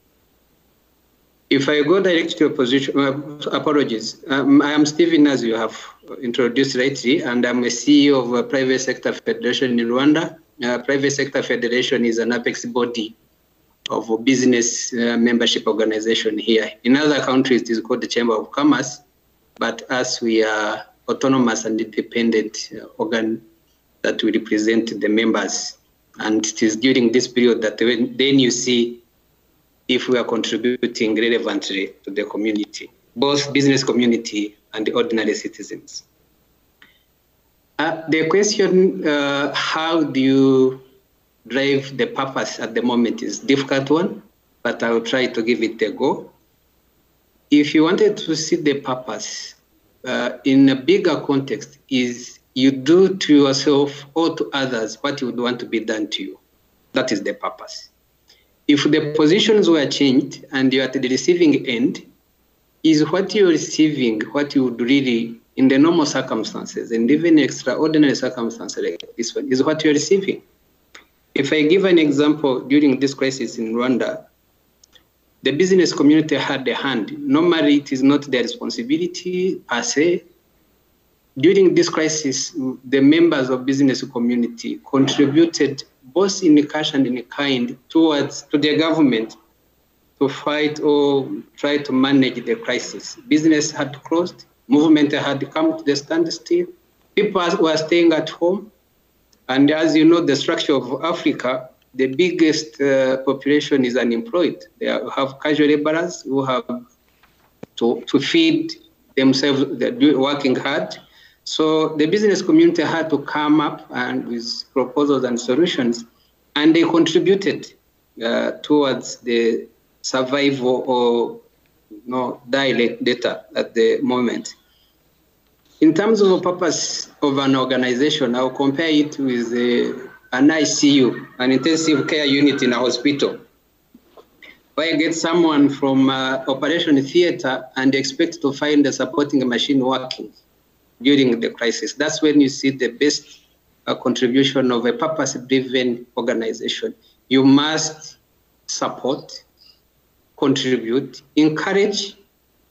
If I go direct to your position, uh, apologies. Um, I am Stephen, as you have introduced rightly, and I'm a CEO of a private sector federation in Rwanda. Uh, private sector federation is an apex body of a business uh, membership organization here. In other countries, it is called the Chamber of Commerce, but as we are autonomous and independent uh, organ that we represent the members. And it is during this period that when, then you see if we are contributing relevantly to the community, both business community and the ordinary citizens. Uh, the question, uh, how do you drive the purpose at the moment is difficult one, but I'll try to give it a go. If you wanted to see the purpose uh, in a bigger context is you do to yourself or to others what you would want to be done to you. That is the purpose. If the positions were changed and you're at the receiving end, is what you're receiving what you would really, in the normal circumstances and even extraordinary circumstances like this one, is what you're receiving. If I give an example during this crisis in Rwanda, the business community had a hand. Normally, it is not their responsibility per se. During this crisis, the members of business community contributed both in cash and in kind towards to the government to fight or try to manage the crisis. Business had closed, movement had come to the standstill, people were staying at home. And as you know, the structure of Africa, the biggest uh, population is unemployed. They have casual laborers who have to, to feed themselves, they're working hard. So the business community had to come up and with proposals and solutions, and they contributed uh, towards the survival or you know, data at the moment. In terms of the purpose of an organization, I'll compare it with uh, an ICU, an intensive care unit in a hospital, where you get someone from uh, operation theater and expect to find the supporting machine working during the crisis. That's when you see the best uh, contribution of a purpose-driven organization. You must support, contribute, encourage,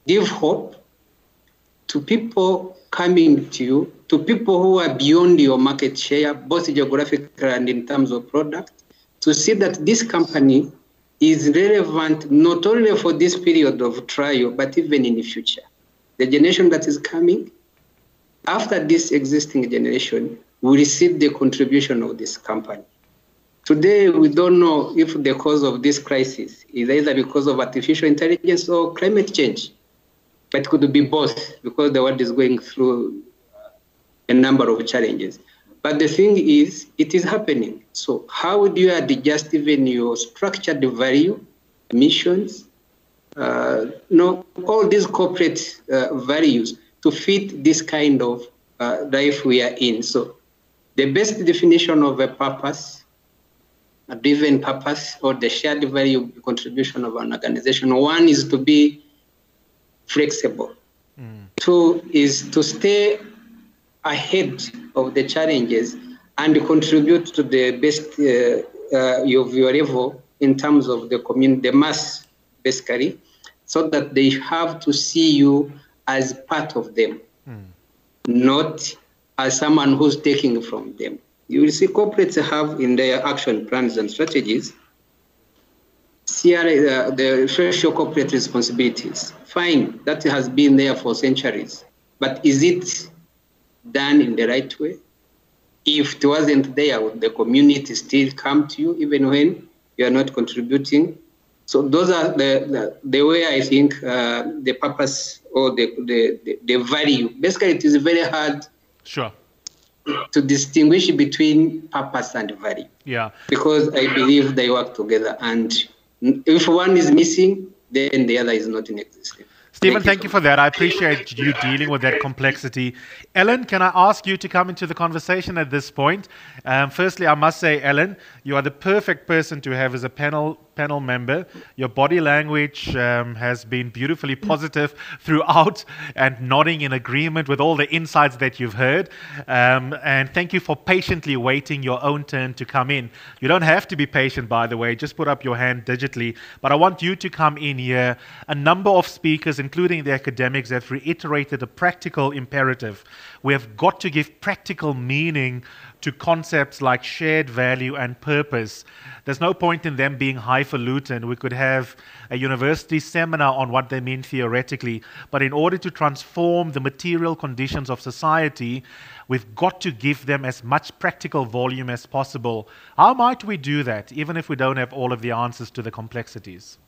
give hope to people coming to you, to people who are beyond your market share, both geographical and in terms of product, to see that this company is relevant not only for this period of trial, but even in the future. The generation that is coming, after this existing generation, will receive the contribution of this company. Today, we don't know if the cause of this crisis is either because of artificial intelligence or climate change. But it could be both because the world is going through a number of challenges. But the thing is, it is happening. So how would you adjust even your structured value, missions, uh, no, all these corporate uh, values to fit this kind of uh, life we are in? So the best definition of a purpose, a driven purpose, or the shared value contribution of an organization, one is to be flexible. Mm. Two is to stay ahead of the challenges and contribute to the best uh, uh, of your level in terms of the community, the mass, basically, so that they have to see you as part of them, mm. not as someone who's taking from them. You will see corporates have in their action plans and strategies CRA, uh, the social corporate responsibilities. Fine, that has been there for centuries. But is it done in the right way? If it wasn't there, would the community still come to you even when you are not contributing? So those are the, the, the way I think uh, the purpose or the, the, the, the value. Basically, it is very hard sure. to distinguish between purpose and value. Yeah. Because I believe they work together. And if one is missing, then the other is not in existence. Stephen, thank, thank you for that. I appreciate you dealing with that complexity. Ellen, can I ask you to come into the conversation at this point? Um, firstly, I must say, Ellen, you are the perfect person to have as a panel panel member. Your body language um, has been beautifully positive throughout and nodding in agreement with all the insights that you've heard. Um, and thank you for patiently waiting your own turn to come in. You don't have to be patient, by the way, just put up your hand digitally. But I want you to come in here. A number of speakers, including the academics, have reiterated a practical imperative. We have got to give practical meaning to concepts like shared value and purpose. There's no point in them being highfalutin. We could have a university seminar on what they mean theoretically, but in order to transform the material conditions of society, we've got to give them as much practical volume as possible. How might we do that, even if we don't have all of the answers to the complexities?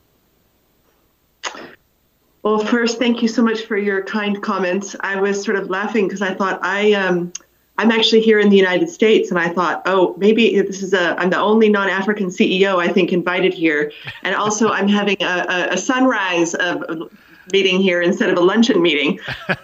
Well, first, thank you so much for your kind comments. I was sort of laughing because I thought I um, I'm actually here in the United States, and I thought, oh, maybe this is a I'm the only non-African CEO I think invited here, and also I'm having a, a, a sunrise of meeting here instead of a luncheon meeting.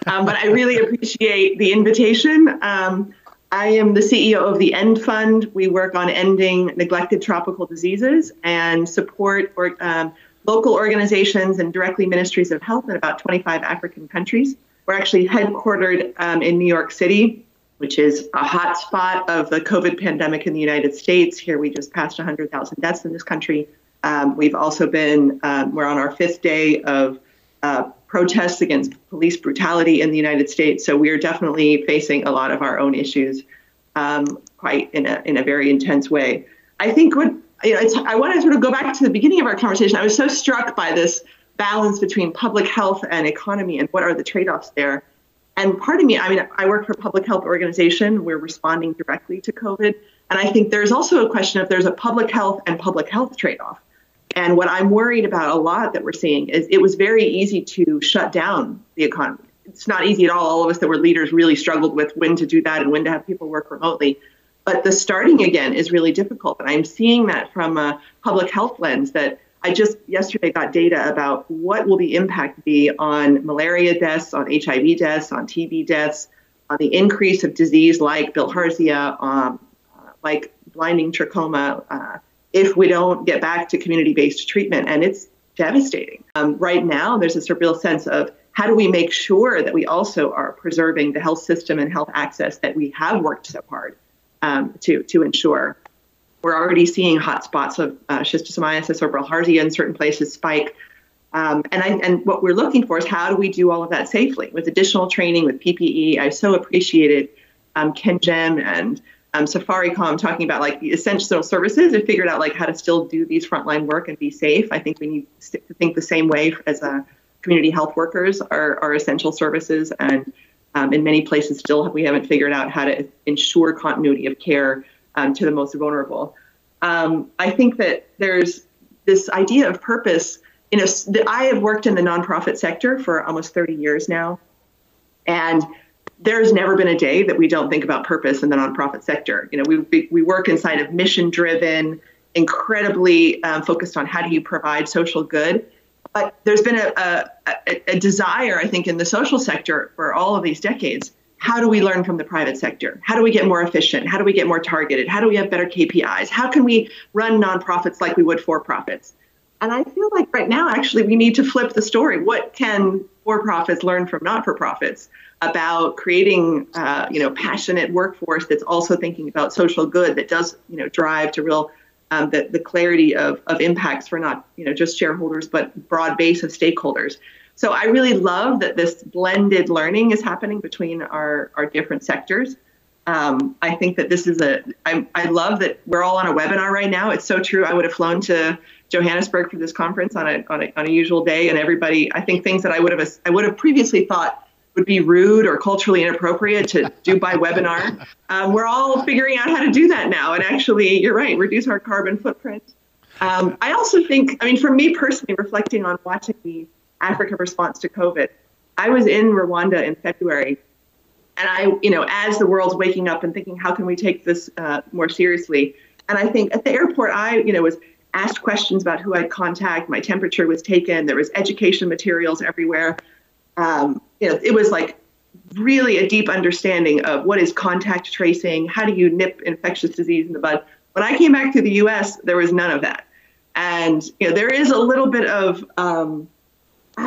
Um, but I really appreciate the invitation. Um, I am the CEO of the End Fund. We work on ending neglected tropical diseases and support or, um, local organizations and directly ministries of health in about 25 African countries. We're actually headquartered um, in New York City which is a hotspot of the COVID pandemic in the United States. Here we just passed 100,000 deaths in this country. Um, we've also been, um, we're on our fifth day of uh, protests against police brutality in the United States. So we are definitely facing a lot of our own issues um, quite in a, in a very intense way. I think what, I want to sort of go back to the beginning of our conversation. I was so struck by this balance between public health and economy and what are the trade offs there. And part of me, I mean, I work for a public health organization. We're responding directly to COVID. And I think there's also a question of there's a public health and public health trade off. And what I'm worried about a lot that we're seeing is it was very easy to shut down the economy. It's not easy at all. All of us that were leaders really struggled with when to do that and when to have people work remotely. But the starting again is really difficult. And I'm seeing that from a public health lens that I just yesterday got data about what will the impact be on malaria deaths, on HIV deaths, on TB deaths, on the increase of disease like bilharzia, um, uh, like blinding trachoma, uh, if we don't get back to community-based treatment, and it's devastating. Um, right now, there's a real sense of how do we make sure that we also are preserving the health system and health access that we have worked so hard um, to to ensure. We're already seeing hotspots of uh, schistosomiasis or bilharzia in certain places spike. Um, and, I, and what we're looking for is how do we do all of that safely with additional training, with PPE. I so appreciated um, KenGen and um, Safaricom talking about like essential services and figured out like how to still do these frontline work and be safe. I think we need to think the same way as uh, community health workers are, are essential services. And um, in many places still we haven't figured out how to ensure continuity of care um, to the most vulnerable. Um, I think that there's this idea of purpose. You know, I have worked in the nonprofit sector for almost 30 years now, and there's never been a day that we don't think about purpose in the nonprofit sector. You know, we we work inside of mission-driven, incredibly um, focused on how do you provide social good. But there's been a, a, a desire, I think, in the social sector for all of these decades how do we learn from the private sector? How do we get more efficient? How do we get more targeted? How do we have better KPIs? How can we run nonprofits like we would for profits? And I feel like right now, actually, we need to flip the story. What can for profits learn from not for profits about creating, uh, you know, passionate workforce that's also thinking about social good that does, you know, drive to real um, the, the clarity of, of impacts for not, you know, just shareholders, but broad base of stakeholders. So I really love that this blended learning is happening between our, our different sectors. Um, I think that this is a, I, I love that we're all on a webinar right now. It's so true. I would have flown to Johannesburg for this conference on a, on a, on a usual day and everybody, I think things that I would have, I would have previously thought would be rude or culturally inappropriate to do by webinar. Um, we're all figuring out how to do that now. And actually, you're right, reduce our carbon footprint. Um, I also think, I mean, for me personally, reflecting on watching the Africa response to COVID. I was in Rwanda in February, and I, you know, as the world's waking up and thinking, how can we take this uh, more seriously? And I think at the airport, I, you know, was asked questions about who I'd contact. My temperature was taken. There was education materials everywhere. Um, you know, it was like really a deep understanding of what is contact tracing. How do you nip infectious disease in the bud? When I came back to the U.S., there was none of that. And you know, there is a little bit of um,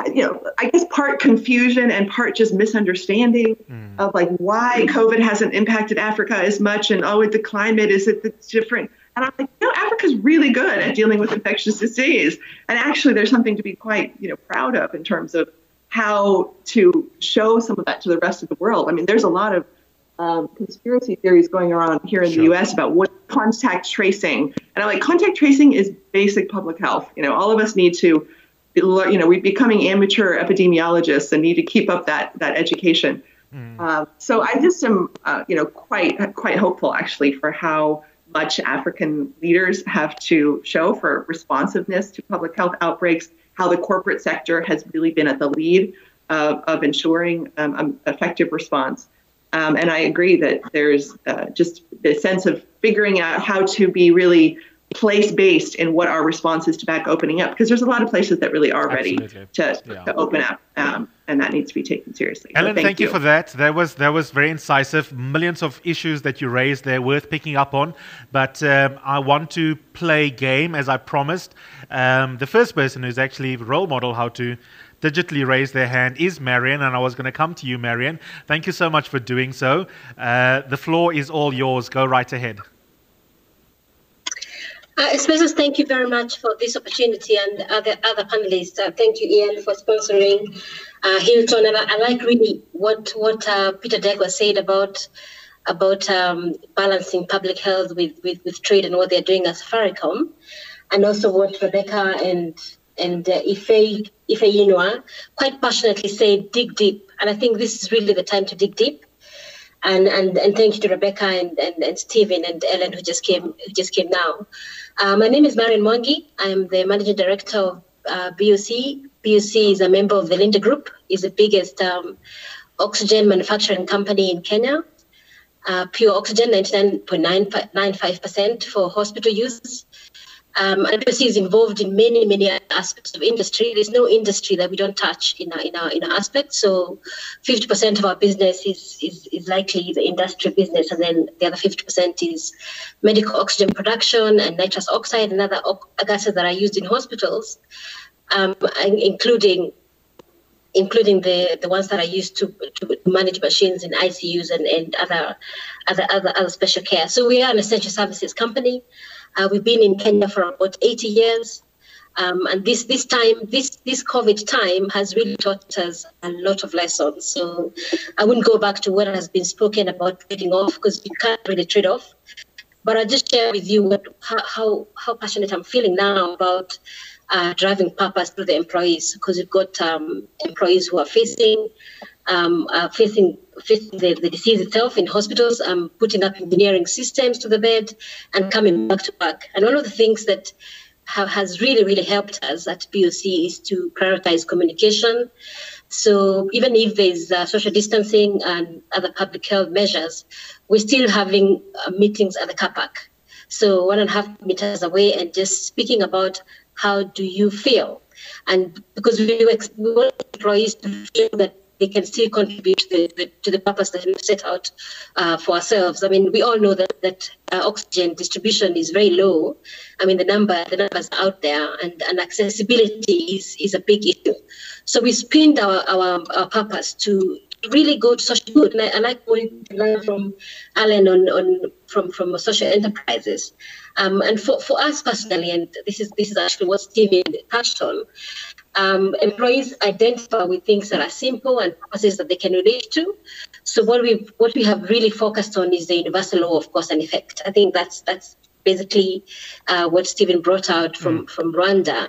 you know, I guess part confusion and part just misunderstanding mm. of like why COVID hasn't impacted Africa as much, and oh, the climate is it it's different. And I'm like, you know, Africa's really good at dealing with infectious disease, and actually, there's something to be quite you know proud of in terms of how to show some of that to the rest of the world. I mean, there's a lot of um, conspiracy theories going around here in sure. the U.S. about what contact tracing, and I'm like, contact tracing is basic public health. You know, all of us need to you know, we're becoming amateur epidemiologists and need to keep up that that education. Mm. Uh, so I just am, uh, you know, quite quite hopeful actually for how much African leaders have to show for responsiveness to public health outbreaks. How the corporate sector has really been at the lead of, of ensuring um, um, effective response. Um, and I agree that there's uh, just the sense of figuring out how to be really place based in what our response is to back opening up because there's a lot of places that really are ready to, yeah. to open up um, and that needs to be taken seriously Ellen, so thank, thank you. you. for that that was that was very incisive millions of issues that you raised there worth picking up on but um, I want to play game as I promised um, the first person who's actually role model how to digitally raise their hand is Marion, and I was going to come to you, Marion. Thank you so much for doing so. Uh, the floor is all yours. Go right ahead. Uh, thank you very much for this opportunity and other other panelists. Uh, thank you, Iain, for sponsoring uh, Hylton. And I, I, like really what what uh, Peter Ndegwa said about about um, balancing public health with, with, with trade and what they're doing as Safaricom, and also what Rebecca and and uh, Ife Ifeyinwa quite passionately said, dig deep. And I think this is really the time to dig deep and and and thank you to Rebecca and, and, and Stephen and Ellen who just came who just came now. Uh, my name is Marion Mwangi. I'm the managing director of uh, BOC. BOC is a member of the Linde Group. is the biggest um, oxygen manufacturing company in Kenya. Uh, pure oxygen, 99.95% for hospital use. Um, and BOC is involved in many, many aspects of industry. There's no industry that we don't touch in our, in our, in our aspect. So 50% of our business is, is, is likely the industry business, and then the other 50% is medical oxygen production and nitrous oxide and other gases that are used in hospitals, um, including including the, the ones that are used to, to manage machines in ICUs and, and other, other, other, other special care. So we are an essential services company. Uh, we've been in Kenya for about 80 years. Um, and this this time, this this COVID time has really taught us a lot of lessons. So I wouldn't go back to what has been spoken about trading off because you can't really trade off. But I'll just share with you what, how, how, how passionate I'm feeling now about uh, driving purpose through the employees because we've got um, employees who are facing um, uh, facing, facing the, the, disease itself in hospitals, um, putting up engineering systems to the bed, and coming back to work. And one of the things that have, has really, really helped us at BOC is to prioritize communication. So even if there's uh, social distancing and other public health measures, we're still having uh, meetings at the car park. So one and a half meters away and just speaking about how do you feel? And because we want employees to feel that they can still contribute to the, to the purpose that we've set out uh, for ourselves. I mean, we all know that that uh, oxygen distribution is very low. I mean, the number the numbers are out there, and, and accessibility is is a big issue. So we spinned our, our, our purpose to really go to social good. And I, I like what you learn from Alan on, on from from social enterprises. Um, and for, for us personally, and this is this is actually what Stephen touched on, um, employees identify with things that are simple and processes that they can relate to. So what we what we have really focused on is the universal law of cause and effect. I think that's that's basically uh, what Stephen brought out from mm. from Rwanda.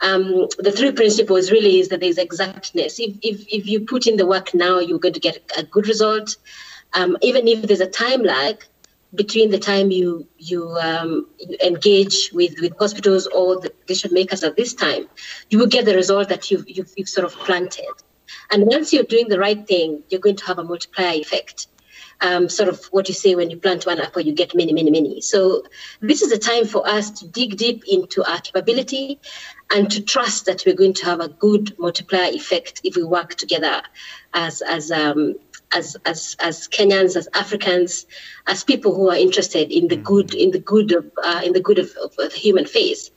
Um, the three principles really is that there's exactness. If, if, if you put in the work now, you're going to get a good result. Um, even if there's a time lag, between the time you you, um, you engage with, with hospitals or the decision makers at this time, you will get the result that you've, you've, you've sort of planted. And once you're doing the right thing, you're going to have a multiplier effect. Um, sort of what you say when you plant one apple, you get many, many, many. So this is a time for us to dig deep into our capability and to trust that we're going to have a good multiplier effect if we work together as as um, as as as Kenyans, as Africans, as people who are interested in the mm-hmm. good, in the good of uh, in the good of, of, the human face,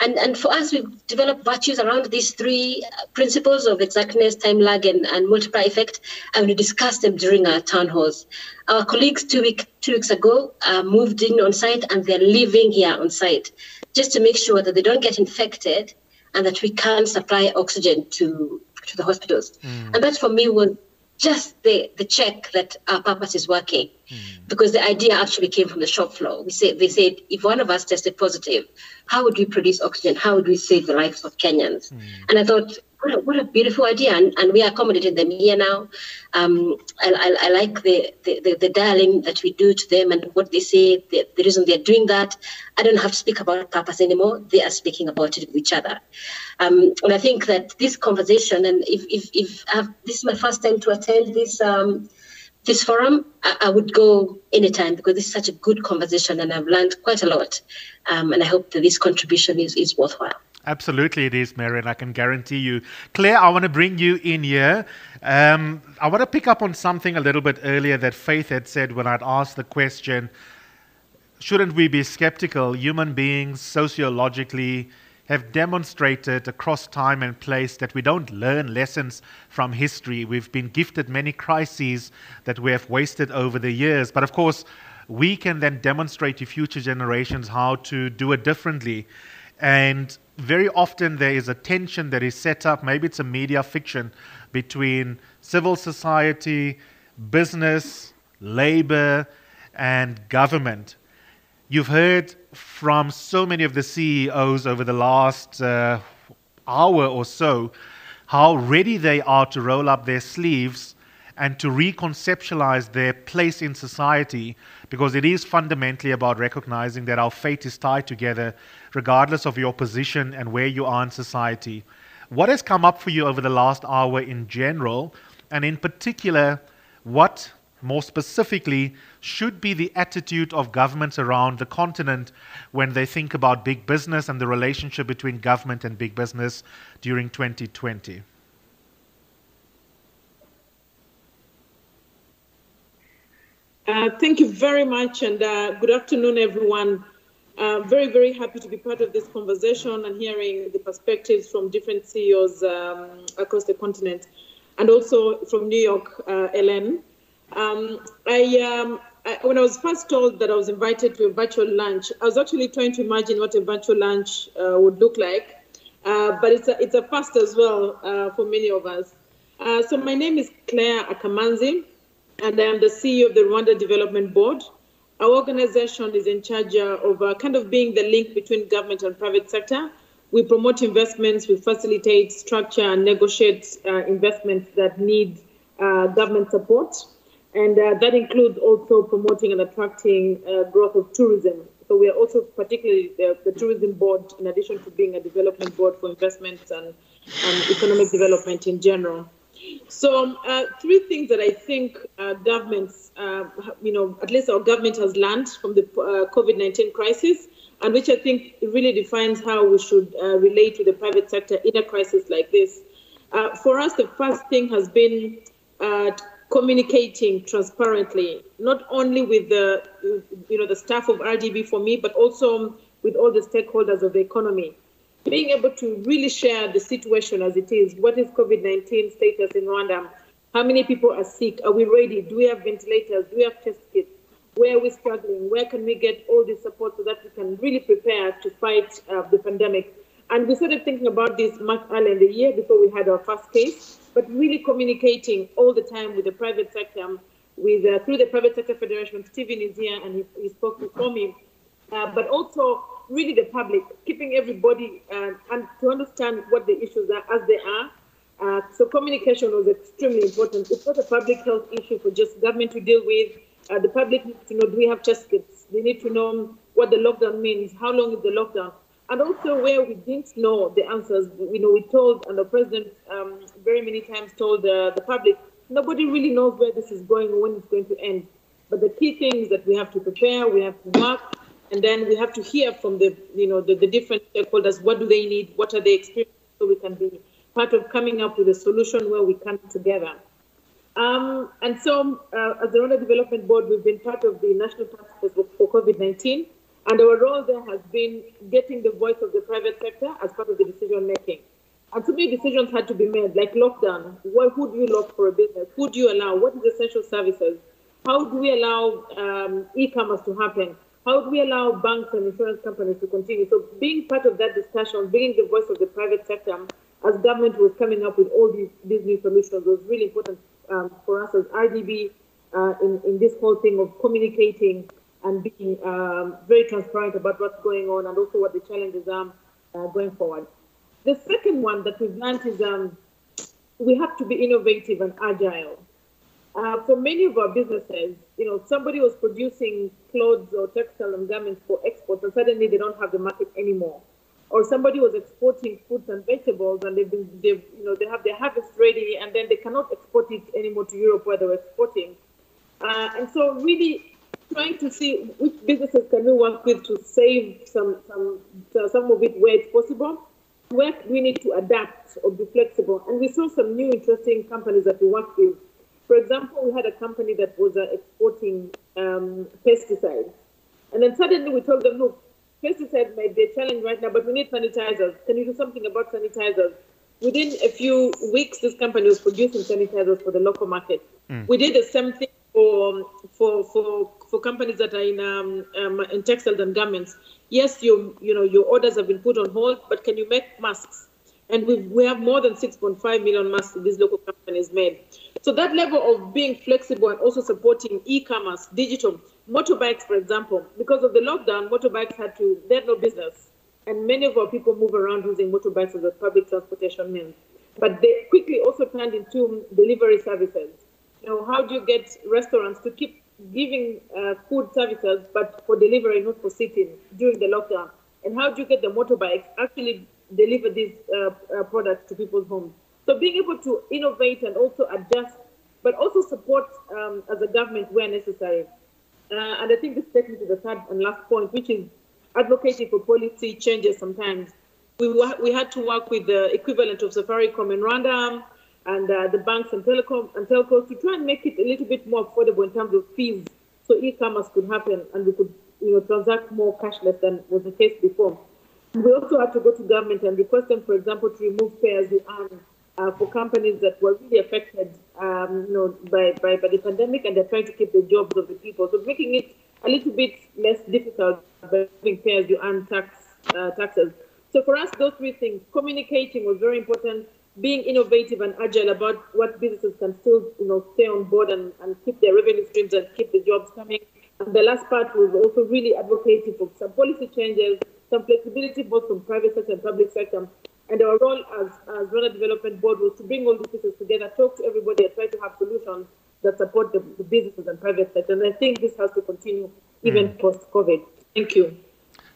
and and for us, we've developed virtues around these three principles of exactness, time lag, and, and multiply effect, and we discussed them during our town halls. Our colleagues two week two weeks ago uh, moved in on site, and they're living here on site, just to make sure that they don't get infected, and that we can supply oxygen to to the hospitals. Mm. And that for me was just the, the check that our purpose is working. Mm. Because the idea actually came from the shop floor. We said they said if one of us tested positive, how would we produce oxygen? How would we save the lives of Kenyans? Mm. And I thought what a, what a beautiful idea. And, and we are accommodating them here now. Um, I, I, I, like the, the, the, dialing that we do to them and what they say, the, the reason they're doing that. I don't have to speak about purpose anymore. They are speaking about it with each other. Um, and I think that this conversation, and if, if, if I've, this is my first time to attend this um, this forum, I, would go anytime because this is such a good conversation and I've learned quite a lot. Um, and I hope that this contribution is, is worthwhile. Absolutely, it is, Marion. I can guarantee you. Clare, I want to bring you in here. Um, I want to pick up on something a little bit earlier that Faith had said when I'd asked the question shouldn't we be skeptical? Human beings, sociologically, have demonstrated across time and place that we don't learn lessons from history. We've been gifted many crises that we have wasted over the years. But of course, we can then demonstrate to future generations how to do it differently. And very often there is a tension that is set up, maybe it's a media fiction, between civil society, business, labor, and government. You've heard from so many of the CEOs over the last uh, hour or so how ready they are to roll up their sleeves and to reconceptualize their place in society because it is fundamentally about recognizing that our fate is tied together regardless of your position and where you are in society. What has come up for you over the last hour in general, and in particular, what more specifically, should be the attitude of governments around the continent when they think about big business and the relationship between government and big business during 2020? Uh, thank you very much, and uh, good afternoon, everyone. Uh, very, very happy to be part of this conversation and hearing the perspectives from different CEOs um, across the continent, and also from New York, uh, Ellen. Um, I, um, I, when I was first told that I was invited to a virtual lunch, I was actually trying to imagine what a virtual lunch uh, would look like. Uh, but it's a, it's a first as well for many of us. So my name is Clare Akamanzi, and I am the CEO of the Rwanda Development Board. Our organization is in charge of uh, kind of being the link between government and private sector. We promote investments, we facilitate, structure, and negotiate uh, investments that need government support. And uh, that includes also promoting and attracting uh, growth of tourism. So we are also particularly the, the, tourism board, in addition to being a development board for investments and, and economic development in general. So um, uh, three things that I think uh, governments, uh, you know, at least our government has learned from the uh, COVID-19 crisis, and which I think really defines how we should relate to the private sector in a crisis like this. for us, the first thing has been communicating transparently, not only with the, you know, the staff of RDB for me, but also with all the stakeholders of the economy. Being able to really share the situation as it is. What is COVID-19 status in Rwanda? How many people are sick? Are we ready? Do we have ventilators? Do we have test kits? Where are we struggling? Where can we get all this support so that we can really prepare to fight uh, the pandemic? And we started thinking about this much earlier in the year before we had our first case but really communicating all the time with the private sector, with uh, through the private sector federation. Stephen is here and he, he spoke before me, uh, but also really the public, keeping everybody uh, and to understand what the issues are as they are. Uh, so communication was extremely important. It's not a public health issue for just government to deal with. Uh, the public needs to know, do we have test kits? They need to know what the lockdown means. How long is the lockdown? And also where we didn't know the answers, you know, we told, and the president um, very many times told uh, the public, nobody really knows where this is going or when it's going to end. But the key thing is that we have to prepare, we have to work, and then we have to hear from the, you know, the, the different stakeholders, what do they need, what are they experiencing, so we can be part of coming up with a solution where we come together. Um, and so, uh, as the Rwanda Development Board, we've been part of the National Task Force for COVID-19, and our role there has been getting the voice of the private sector as part of the decision making. And so many decisions had to be made, like lockdown. What, who do you lock for a business? Who do you allow? What is essential services? How do we allow um, e-commerce to happen? How do we allow banks and insurance companies to continue? So being part of that discussion, bringing the voice of the private sector as government was coming up with all these, these new solutions was really important um, for us as RDB uh, in, in this whole thing of communicating and being um, very transparent about what's going on and also what the challenges are uh, going forward. The second one that we've learned is um, we have to be innovative and agile. Uh, for many of our businesses, you know, somebody was producing clothes or textile and garments for export, and suddenly they don't have the market anymore. Or somebody was exporting fruits and vegetables, and they've been, they've, you know, they have their harvest ready, and then they cannot export it anymore to Europe where they were exporting Uh, and so really trying to see which businesses can we work with to save some, some, some of it where it's possible, where we need to adapt or be flexible. And we saw some new interesting companies that we worked with. For example, we had a company that was uh, exporting um, pesticides. And then suddenly we told them, look, pesticides might be a challenge right now, but we need sanitizers. Can you do something about sanitizers? Within a few weeks, this company was producing sanitizers for the local market. Mm. We did the same thing for for for for companies that are in um, um, in textiles and garments. Yes, your you know your orders have been put on hold, but can you make masks? And we we have more than 6.5 million masks these local companies made. So that level of being flexible and also supporting e-commerce, digital, motorbikes, for example, because of the lockdown, motorbikes had to they had no business, and many of our people move around using motorbikes as a public transportation means. But they quickly also turned into delivery services. You know, how do you get restaurants to keep giving uh, food services, but for delivery, not for sitting during the lockdown? And how do you get the motorbikes actually deliver these uh, uh, products to people's homes? So being able to innovate and also adjust, but also support um, as a government where necessary. Uh, and I think this takes me to the third and last point, which is advocating for policy changes sometimes. We, we had to work with the equivalent of Safaricom in Rwanda and uh, the banks and telecom and telcos to try and make it a little bit more affordable in terms of fees so e-commerce could happen and we could you know transact more cashless than was the case before. [LAUGHS] We also had to go to government and request them, for example, to remove pay as you earn uh, for companies that were really affected, um, you know, by, by, by the pandemic, and they're trying to keep the jobs of the people. So making it a little bit less difficult by having pay as you earn tax uh, taxes. So for us, those three things: communicating was very important, being innovative and agile about what businesses can still, you know, stay on board and, and keep their revenue streams and keep the jobs coming. And the last part was also really advocating for some policy changes, some flexibility both from private sector and public sector, and our role as, as Rwanda Development Board was to bring all these pieces together, talk to everybody, and try to have solutions that support the, the businesses and private sector. And I think this has to continue even mm. post COVID. Thank you.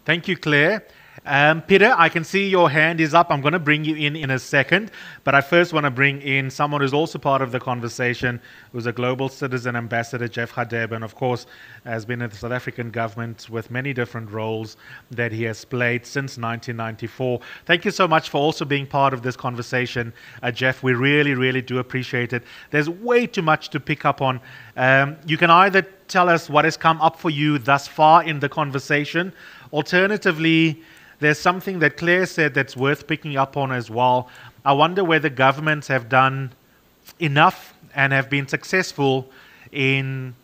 Thank you, Clare. Um, Peter, I can see your hand is up. I'm going to bring you in in a second, but I first want to bring in someone who's also part of the conversation, who's a global citizen ambassador, Jeff Radebe, and of course has been in the South African government with many different roles that he has played since 1994. Thank you so much for also being part of this conversation, uh, Jeff. We really, really do appreciate it. There's way too much to pick up on. Um, you can either tell us what has come up for you thus far in the conversation, alternatively there's something that Clare said that's worth picking up on as well. I wonder whether governments have done enough and have been successful in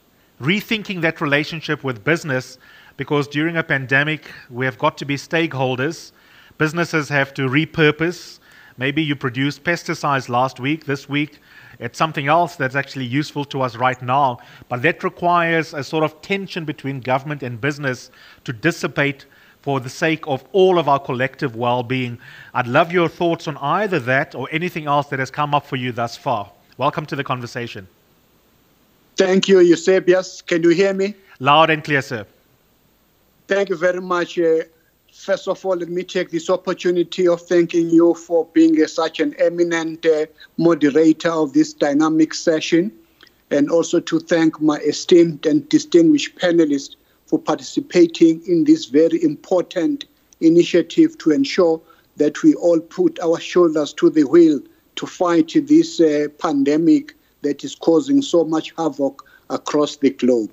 rethinking that relationship with business because during a pandemic, we have got to be stakeholders. Businesses have to repurpose. Maybe you produced pesticides last week, this week, it's something else that's actually useful to us right now. But that requires a sort of tension between government and business to dissipate for the sake of all of our collective well being. I'd love your thoughts on either that or anything else that has come up for you thus far. Welcome to the conversation. Thank you, Eusebius. Can you hear me? Loud and clear, sir. Thank you very much. Uh, first of all, let me take this opportunity of thanking you for being uh, such an eminent uh, moderator of this dynamic session, and also to thank my esteemed and distinguished panelists for participating in this very important initiative to ensure that we all put our shoulders to the wheel to fight this uh, pandemic that is causing so much havoc across the globe.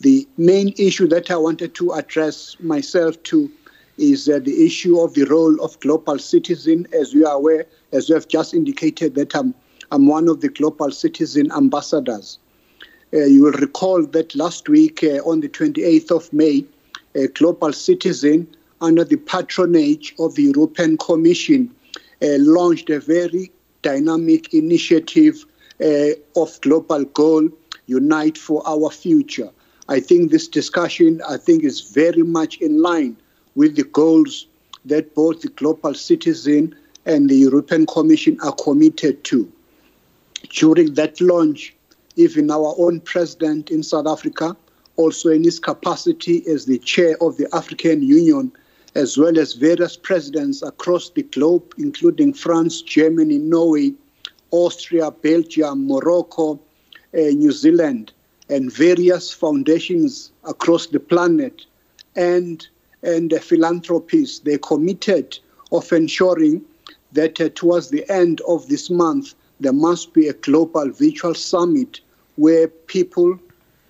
The main issue that I wanted to address myself to is uh, the issue of the role of global citizen. As you are aware, as you have just indicated, that I'm, I'm one of the global citizen ambassadors. Uh, you will recall that last week, uh, on the 28th of May, a global citizen under the patronage of the European Commission uh, launched a very dynamic initiative of global goal, Unite for Our Future. I think this discussion, I think, is very much in line with the goals that both the global citizen and the European Commission are committed to. During that launch, even our own president in South Africa, also in his capacity as the chair of the African Union, as well as various presidents across the globe, including France, Germany, Norway, Austria, Belgium, Morocco, uh, New Zealand, and various foundations across the planet and and uh, philanthropists they committed of ensuring that uh, towards the end of this month there must be a global virtual summit where people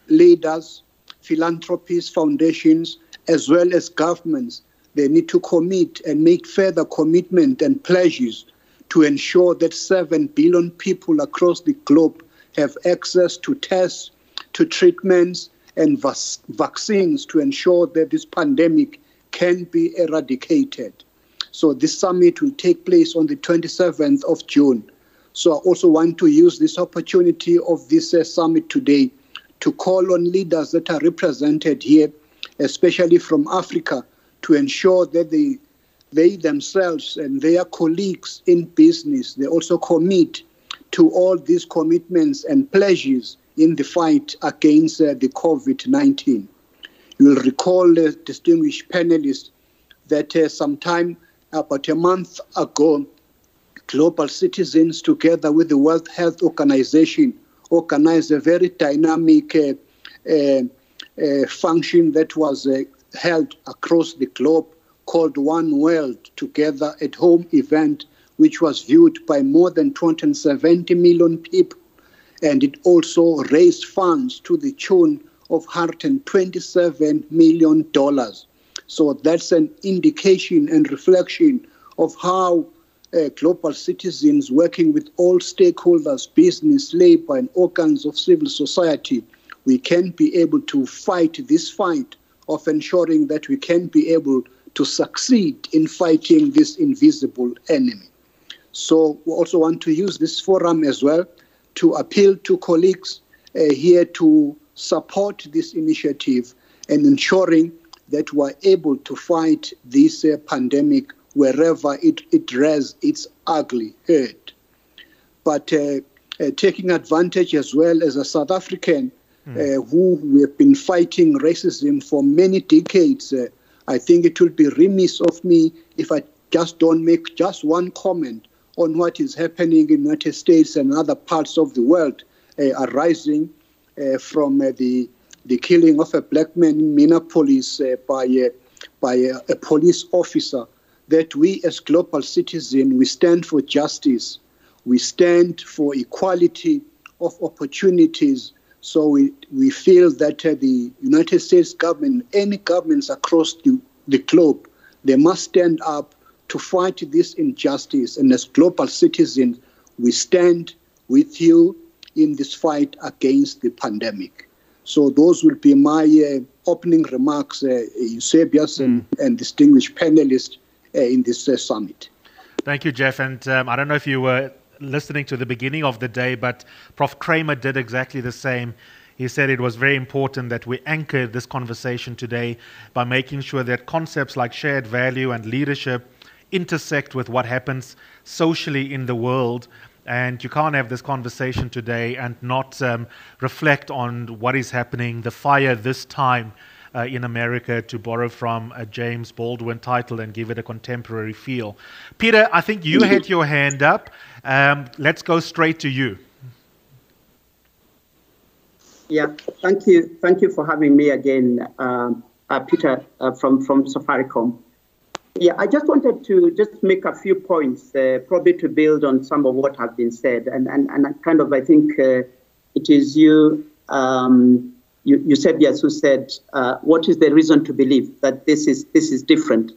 leaders philanthropists foundations as well as governments they need to commit and make further commitment and pledges to ensure that 7 billion people across the globe have access to tests, to treatments, and vac- vaccines to ensure that this pandemic can be eradicated. So, this summit will take place on the 27th of June. So, I also want to use this opportunity of this uh, summit today to call on leaders that are represented here, especially from Africa, to ensure that they they themselves and their colleagues in business they also commit to all these commitments and pledges in the fight against uh, the COVID-19. You will recall, uh, distinguished panelists, that uh, sometime about a month ago, global citizens, together with the World Health Organization, organized a very dynamic uh, uh, uh, function that was held across the globe called One World Together at Home event, which was viewed by more than 270 million people. And it also raised funds to the tune of $127 million. So that's an indication and reflection of how uh, global citizens working with all stakeholders, business, labor, and organs of civil society, we can be able to fight this fight of ensuring that we can be able to succeed in fighting this invisible enemy. So we also want to use this forum as well to appeal to colleagues uh, here to support this initiative and ensuring that we're able to fight this uh, pandemic wherever it, it rears its ugly head. But uh, uh taking advantage as well as a South African mm. who we have been fighting racism for many decades, uh, I think it would be remiss of me if I just don't make just one comment on what is happening in the United States and other parts of the world uh, arising uh, from uh, the the killing of a black man in Minneapolis uh, by a, by a, a, police officer. That we as global citizens we stand for justice, we stand for equality of opportunities so we, we feel that uh, the United States government, any governments across the, the globe, they must stand up to fight this injustice. And as global citizens, we stand with you in this fight against the pandemic. So those will be my uh, opening remarks, uh, Eusebius and, mm. and distinguished panelists in this uh, summit. Thank you, Jeff. And um, I don't know if you were listening to the beginning of the day, but Prof. Kramer did exactly the same. He said it was very important that we anchored this conversation today by making sure that concepts like shared value and leadership intersect with what happens socially in the world. And you can't have this conversation today and not um, reflect on what is happening, the fire this time uh, in America, to borrow from a James Baldwin title and give it a contemporary feel. Peter, I think you had your hand up. Um, let's go straight to you. Yeah, thank you. Thank you for having me again, um, uh, Peter uh, from, from Safaricom. Yeah, I just wanted to just make a few points, uh, probably to build on some of what has been said. And, and, and kind of, I think uh, it is you, um, said, yes, who said, uh, what is the reason to believe that this is, this is different?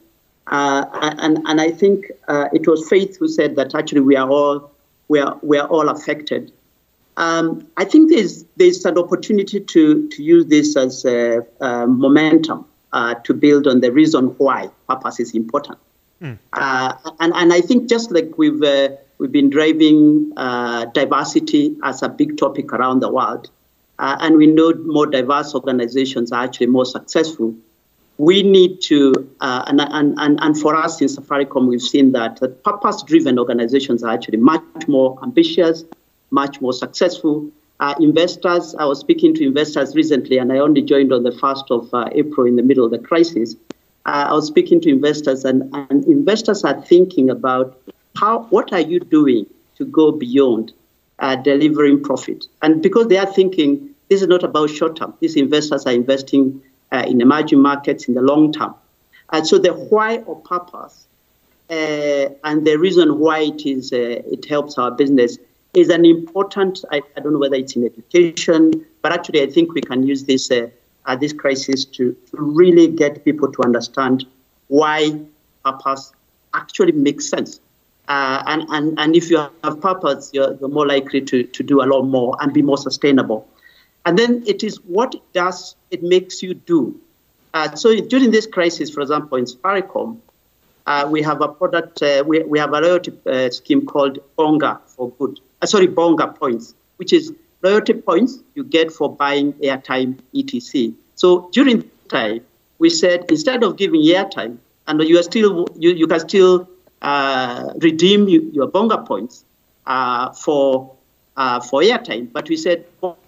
Uh, and, and I think uh, it was Faith who said that actually we are all, we are, we are all affected. Um, I think there's, there's an opportunity to, to use this as a, a momentum uh, to build on the reason why purpose is important. Mm. Uh, and, and I think just like we've, uh, we've been driving uh, diversity as a big topic around the world, uh, and we know more diverse organizations are actually more successful, we need to, uh, and, and, and, and for us in Safaricom, we've seen that, that purpose driven organizations are actually much more ambitious, much more successful. Uh, investors, I was speaking to investors recently, and I only joined on the 1st of uh, April in the middle of the crisis. Uh, I was speaking to investors, and, and investors are thinking about how, what are you doing to go beyond uh, delivering profit? And because they are thinking This is not about short term. These investors are investing uh, in emerging markets in the long term. And so the why or purpose uh, and the reason why it is uh, it helps our business is an important. I, I, don't know whether it's in education, but actually I think we can use this uh, this crisis to, to really get people to understand why purpose actually makes sense. Uh, and, and, and if you have purpose, you're, you're more likely to, to do a lot more and be more sustainable. And then it is what does, it makes you do. Uh, so during this crisis, for example, in Safaricom, uh, we have a product, uh, we, we have a loyalty uh, scheme called Bonga for Good. Sorry, Bonga Points, which is loyalty points you get for buying airtime, etc. So during time, we said instead of giving airtime, and you are still you, you can still uh, redeem your Bonga points uh, for uh, for airtime, but we said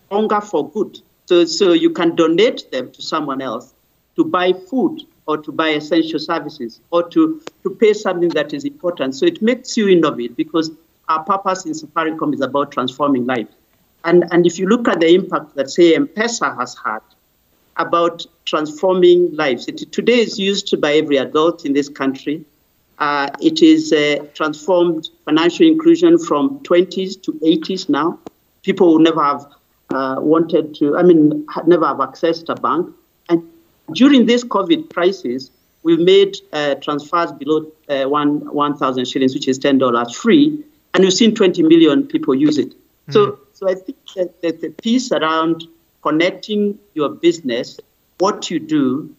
Bonga for good. So so you can donate them to someone else to buy food or to buy essential services or to, to pay something that is important. So it makes you innovate because our purpose in Safaricom is about transforming lives. And, and if you look at the impact that, say, M-Pesa has had about transforming lives, it today is used by every adult in this country. Uh, it is uh, transformed financial inclusion from 20s to 80s now. People who never have uh, wanted to, I mean, never have accessed a bank. And during this COVID crisis, we've made uh, transfers below uh, 1,000 shillings, which is $10 free, and we've seen 20 million people use it. Mm. So, so I think that, that the piece around connecting your business, what you do,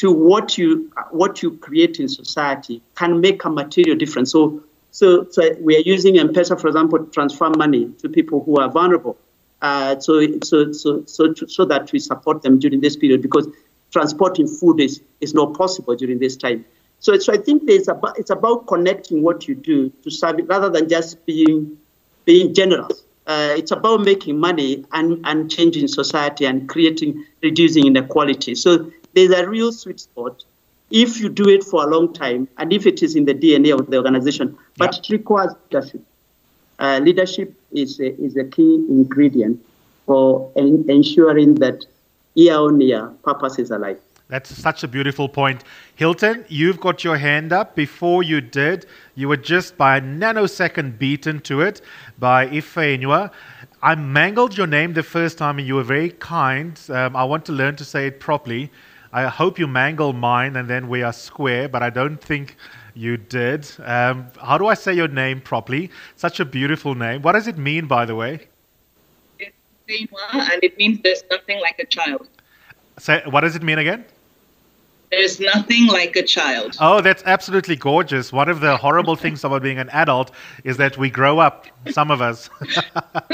to what you what you create in society can make a material difference. So, so, so we are using M-Pesa, for example, to transfer money to people who are vulnerable. Uh, so, so, so, so, to, so that we support them during this period because transporting food is, is not possible during this time. So, so I think there's about, it's about connecting what you do to serve rather than just being being generous. Uh, it's about making money and, and changing society and creating, reducing inequality. So there's a real sweet spot if you do it for a long time and if it is in the DNA of the organization. But yeah. it requires leadership. Uh, leadership is a, is a key ingredient for en- ensuring that year on year purpose is alive. That's such a beautiful point. Hylton, you've got your hand up. Before you did, you were just by a nanosecond beaten to it by Ifeyinwa. I mangled your name the first time and you were very kind. Um, I want to learn to say it properly. I hope you mangle mine and then we are square, but I don't think you did. Um, how do I say your name properly? Such a beautiful name. What does it mean, by the way? It's and it means there's nothing like a child. Say, what does it mean again? There's nothing like a child. Oh, that's absolutely gorgeous. One of the horrible things about being an adult is that we grow up, some of us. [LAUGHS]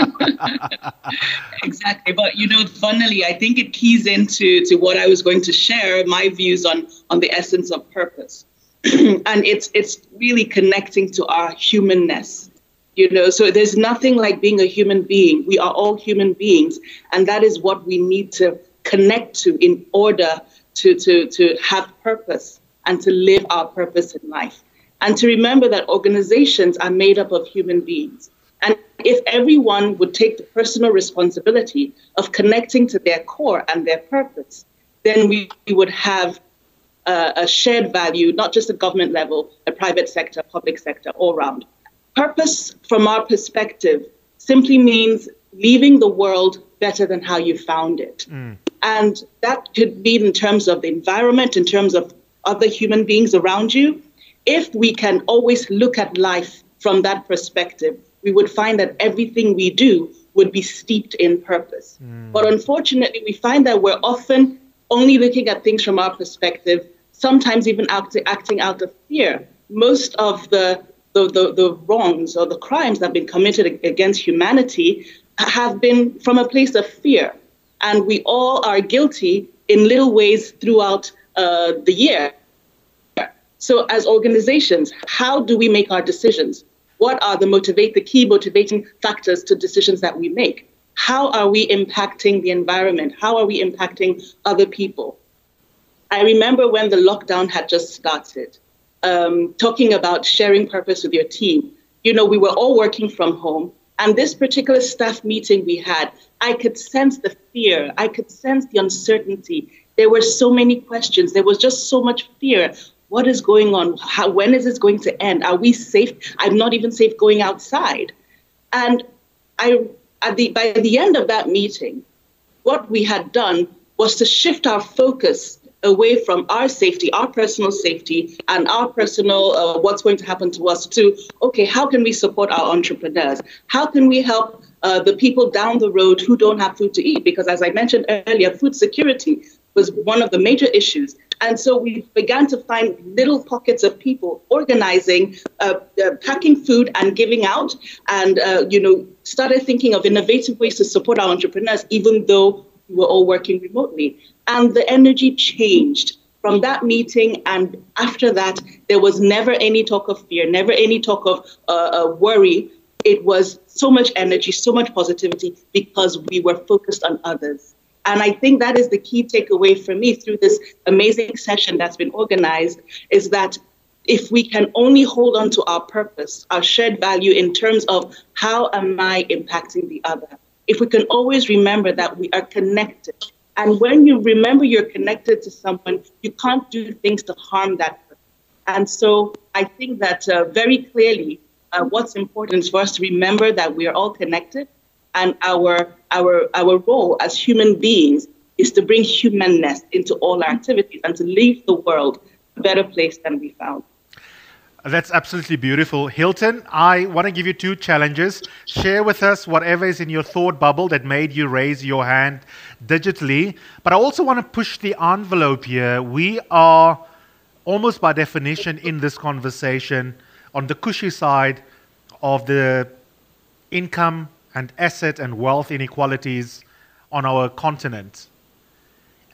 exactly. But, you know, funnily, I think it keys into to what I was going to share, my views on, on the essence of purpose. [CLEARS THROAT] and it's, it's really connecting to our humanness. You know, so there's nothing like being a human being. We are all human beings. And that is what we need to connect to in order to, to, to have purpose and to live our purpose in life. And to remember that organizations are made up of human beings. And if everyone would take the personal responsibility of connecting to their core and their purpose, then we, we would have a, shared value, not just at government level, a private sector, public sector, all around. Purpose, from our perspective, simply means leaving the world better than how you found it. Mm. And that could be in terms of the environment, in terms of other human beings around you. If we can always look at life from that perspective, we would find that everything we do would be steeped in purpose. Mm. But unfortunately, we find that we're often only looking at things from our perspective, sometimes even act- acting out of fear. Most of the, the, the, the wrongs or the crimes that have been committed against humanity have been from a place of fear and we all are guilty in little ways throughout uh, the year. So, as organizations, how do we make our decisions? What are the motivate the key motivating factors to decisions that we make? How are we impacting the environment? How are we impacting other people? I remember when the lockdown had just started, um, talking about sharing purpose with your team. You know, we were all working from home, And this particular staff meeting we had, I could sense the fear, I could sense the uncertainty. There were so many questions, there was just so much fear. What is going on? How, when is this going to end? Are we safe? I'm not even safe going outside. And I, at the, by the end of that meeting, what we had done was to shift our focus away from our safety, our personal safety, and our personal uh, what's going to happen to us to, okay, how can we support our entrepreneurs? How can we help uh, the people down the road who don't have food to eat? Because as I mentioned earlier, food security was one of the major issues. And so we began to find little pockets of people organizing, uh, uh, packing food and giving out, and uh, you know started thinking of innovative ways to support our entrepreneurs, even though we were all working remotely. And the energy changed from that meeting. And after that, there was never any talk of fear, never any talk of uh, uh, worry. It was so much energy, so much positivity because we were focused on others. And I think that is the key takeaway for me through this amazing session that's been organized is that if we can only hold on to our purpose, our shared value in terms of how am I impacting the other, if we can always remember that we are connected. And when you remember you're connected to someone, you can't do things to harm that person. And so I think that uh, very clearly, uh, what's important is for us to remember that we are all connected, and our our our role as human beings is to bring humanness into all our activities and to leave the world a better place than we found. That's absolutely beautiful. Hylton, I want to give you two challenges. Share with us whatever is in your thought bubble that made you raise your hand digitally. But I also want to push the envelope here. We are almost by definition in this conversation on the cushy side of the income and asset and wealth inequalities on our continent.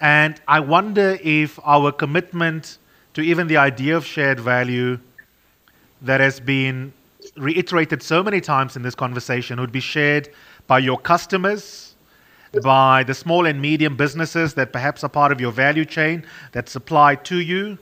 And I wonder if our commitment to even the idea of shared value that has been reiterated so many times in this conversation would be shared by your customers, by the small and medium businesses that perhaps are part of your value chain that supply to you,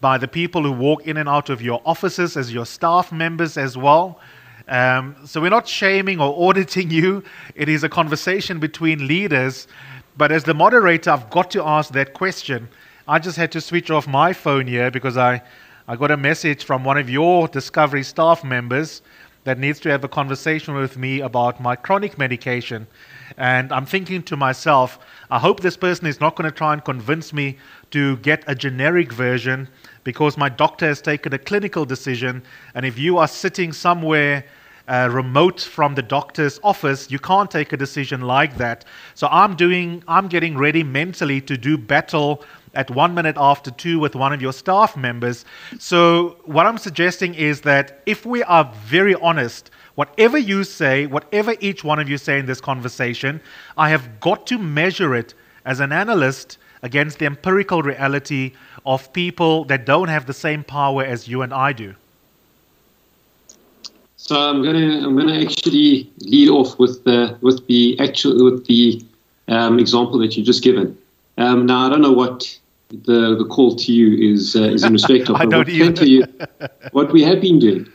by the people who walk in and out of your offices as your staff members as well. Um, so we're not shaming or auditing you. It is a conversation between leaders. But as the moderator, I've got to ask that question. I just had to switch off my phone here because I I got a message from one of your Discovery staff members that needs to have a conversation with me about my chronic medication. And I'm thinking to myself, I hope this person is not going to try and convince me to get a generic version because my doctor has taken a clinical decision. And if you are sitting somewhere uh, remote from the doctor's office, you can't take a decision like that. So I'm doing, I'm getting ready mentally to do battle at one minute after two with one of your staff members. So, what I'm suggesting is that if we are very honest, whatever you say, whatever each one of you say in this conversation, I have got to measure it as an analyst against the empirical reality of people that don't have the same power as you and I do. So I'm gonna I'm gonna actually lead off with the with the actual with the um, example that you just given. Um, now I don't know what the, the call to you is, uh, is in respect of. [LAUGHS] I don't what, you, [LAUGHS] what we have been doing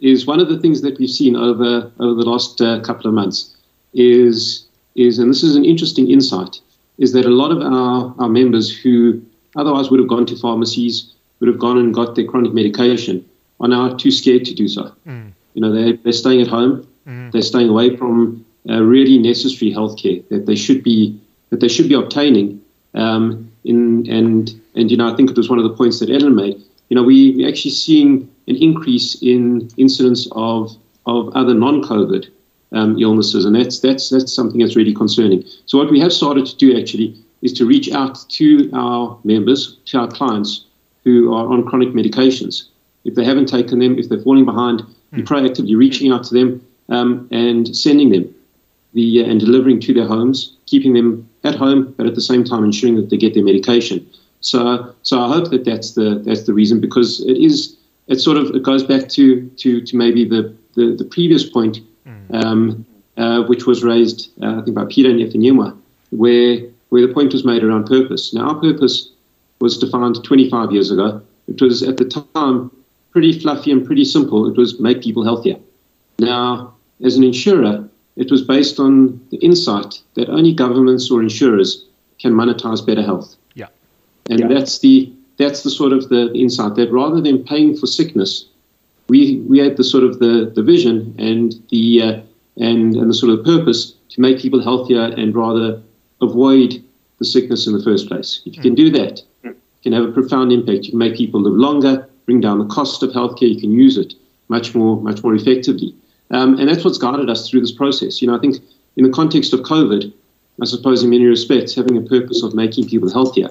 is one of the things that we've seen over, over the last uh, couple of months is, is, and this is an interesting insight, is that a lot of our, our members who otherwise would have gone to pharmacies, would have gone and got their chronic medication, are now too scared to do so. Mm. You know, they're, they're staying at home, mm. they're staying away from uh, really necessary healthcare that they should be that they should be obtaining. Um, in, and and you know I think it was one of the points that Ellen made. You know, we we're actually seeing an increase in incidence of of other non-COVID um, illnesses, and that's that's that's something that's really concerning. So what we have started to do actually is to reach out to our members, to our clients who are on chronic medications. If they haven't taken them, if they're falling behind, mm. proactively reaching out to them um, and sending them the uh, and delivering to their homes, keeping them at home, but at the same time ensuring that they get their medication. So, so I hope that that's the that's the reason because it is it sort of it goes back to to to maybe the the, the previous point, mm. um, uh, which was raised uh, I think by Peter Nyefenyemwa, where where the point was made around purpose. Now, our purpose was defined 25 years ago. It was at the time pretty fluffy and pretty simple. It was make people healthier. Now, as an insurer, it was based on the insight that only governments or insurers can monetize better health. Yeah. And yeah. that's the that's the sort of the insight that rather than paying for sickness, we we had the sort of the, the vision and the uh, and and the sort of purpose to make people healthier and rather avoid the sickness in the first place. If you can do that, you can have a profound impact. You can make people live longer, bring down the cost of healthcare. You can use it much more much more effectively. Um, and that's what's guided us through this process. You know, I think in the context of COVID, I suppose in many respects, having a purpose of making people healthier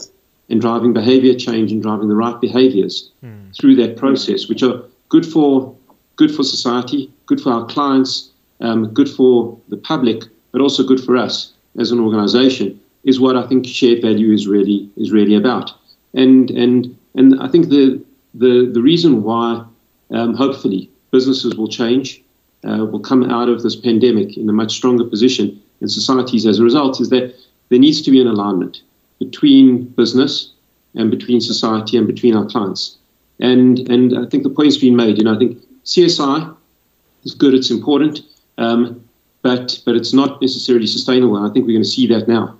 and driving behavior change and driving the right behaviors mm. through that process, which are good for good for society, good for our clients, um, good for the public, but also good for us as an organization, is what I think shared value is really is really about. And and and I think the the the reason why um, hopefully businesses will change uh, will come out of this pandemic in a much stronger position in societies as a result is that there needs to be an alignment between business and between society and between our clients. And, and I think the point's been made. You know, I think CSI is good, it's important, um, but, but it's not necessarily sustainable. And I think we're going to see that now.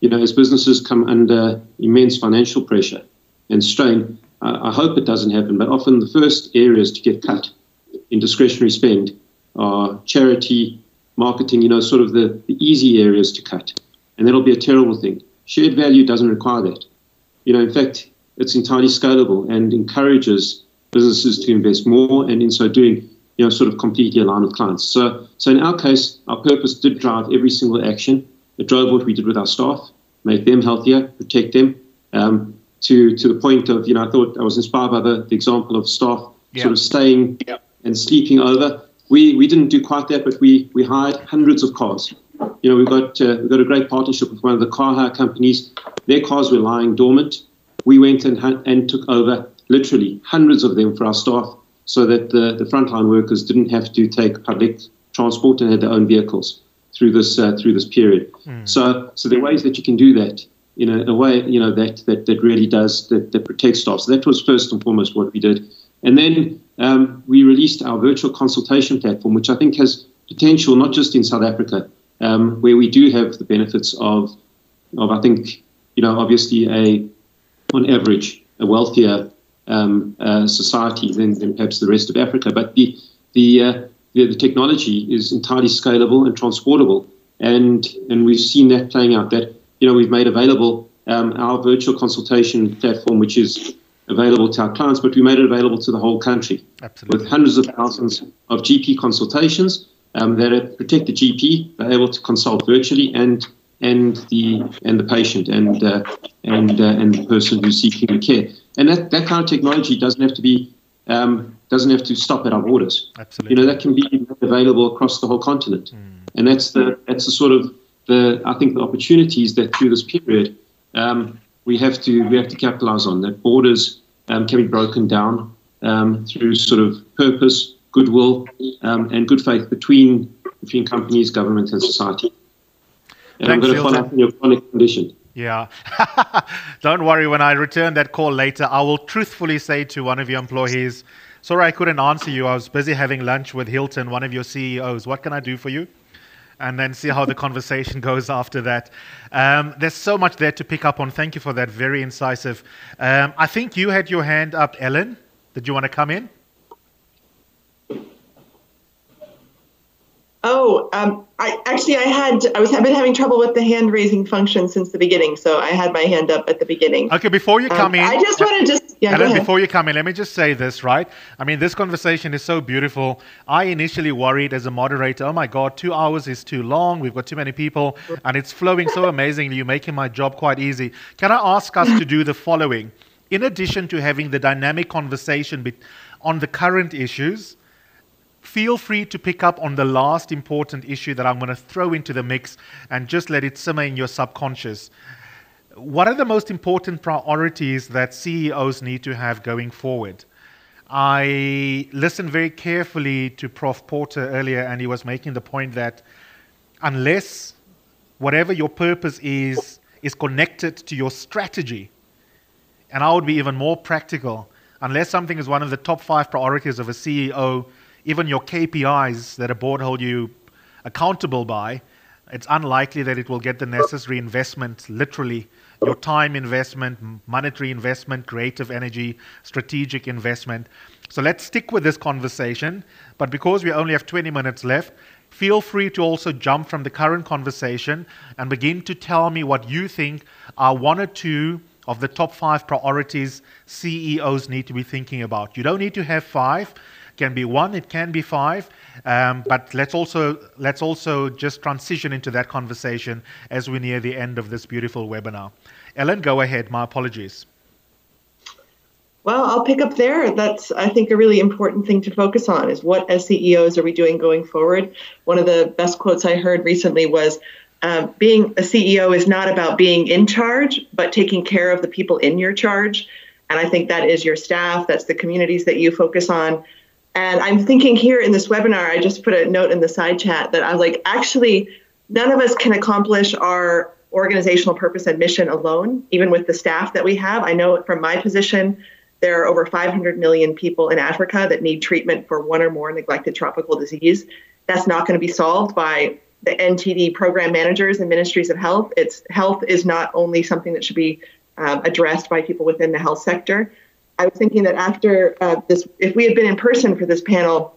You know, as businesses come under immense financial pressure and strain, I, I hope it doesn't happen, but often the first areas to get cut in discretionary spend uh, charity, marketing, you know, sort of the, the easy areas to cut. And that'll be a terrible thing. Shared value doesn't require that. You know, in fact, it's entirely scalable and encourages businesses to invest more and in so doing, you know, sort of completely align with clients. So, so in our case, our purpose did drive every single action. It drove what we did with our staff, make them healthier, protect them, um, to, to the point of, you know, I thought I was inspired by the, the example of staff yeah. sort of staying yeah. and sleeping over we, we didn't do quite that, but we, we hired hundreds of cars. You know, we've got, uh, we've got a great partnership with one of the car hire companies. Their cars were lying dormant. We went and, and took over literally hundreds of them for our staff so that the, the frontline workers didn't have to take public transport and had their own vehicles through this uh, through this period. Mm. So so there are ways that you can do that in a, a way you know that, that that really does that, that protects staff. So that was first and foremost what we did. And then um, we released our virtual consultation platform, which I think has potential not just in South Africa, um, where we do have the benefits of, of I think, you know, obviously a, on average, a wealthier um, uh, society than, than perhaps the rest of Africa. But the the, uh, the, the technology is entirely scalable and transportable, and and we've seen that playing out. That you know we've made available um, our virtual consultation platform, which is available to our clients, but we made it available to the whole country Absolutely. with hundreds of thousands of GP consultations um, that protect the GP, they're able to consult virtually and and the and the patient and uh, and uh, and the person who's seeking the care. And that, that kind of technology doesn't have to be um, doesn't have to stop at our borders. Absolutely. You know that can be available across the whole continent, mm. and that's the that's the sort of the I think the opportunities that through this period um, we have to we have to capitalize on that borders um, can be broken down um, through sort of purpose, goodwill, um, and good faith between between companies, government, and society. And Thanks, I'm going to follow up on your chronic condition. Yeah. [LAUGHS] Don't worry, when I return that call later, I will truthfully say to one of your employees, Sorry, I couldn't answer you. I was busy having lunch with Hylton, one of your CEOs. What can I do for you? And then see how the conversation [LAUGHS] goes after that. Um, there's so much there to pick up on. Thank you for that. Very incisive. Um, I think you had your hand up, Ellen. Did you want to come in? Oh, um, I actually I had I was I've been having trouble with the hand raising function since the beginning, so I had my hand up at the beginning. Okay, before you come um, in, I just want to just yeah. And before you come in, let me just say this, right? I mean, this conversation is so beautiful. I initially worried as a moderator, oh my God, two hours is too long. We've got too many people, and it's flowing so [LAUGHS] amazingly. You're making my job quite easy. Can I ask us to do the following? In addition to having the dynamic conversation on the current issues feel free to pick up on the last important issue that I'm going to throw into the mix and just let it simmer in your subconscious. What are the most important priorities that CEOs need to have going forward? I listened very carefully to Prof. Porter earlier, and he was making the point that unless whatever your purpose is is connected to your strategy, and I would be even more practical, unless something is one of the top five priorities of a CEO, even your KPIs that a board hold you accountable by, it's unlikely that it will get the necessary investment, literally, your time investment, monetary investment, creative energy, strategic investment. So let's stick with this conversation. But because we only have 20 minutes left, feel free to also jump from the current conversation and begin to tell me what you think are one or two of the top five priorities CEOs need to be thinking about. You don't need to have five can be one, it can be five, um, but let's also let's also just transition into that conversation as we near the end of this beautiful webinar. Ellen, go ahead. My apologies. Well, I'll pick up there. That's, I think, a really important thing to focus on is what, as CEOs, are we doing going forward? One of the best quotes I heard recently was uh, being a CEO is not about being in charge, but taking care of the people in your charge. And I think that is your staff, that's the communities that you focus on. And I'm thinking here in this webinar, I just put a note in the side chat that I was like, actually, none of us can accomplish our organizational purpose and mission alone, even with the staff that we have. I know from my position, there are over 500 million people in Africa that need treatment for one or more neglected tropical disease. That's not going to be solved by the NTD program managers and ministries of health. It's health is not only something that should be um, addressed by people within the health sector, I was thinking that after uh, this, if we had been in person for this panel,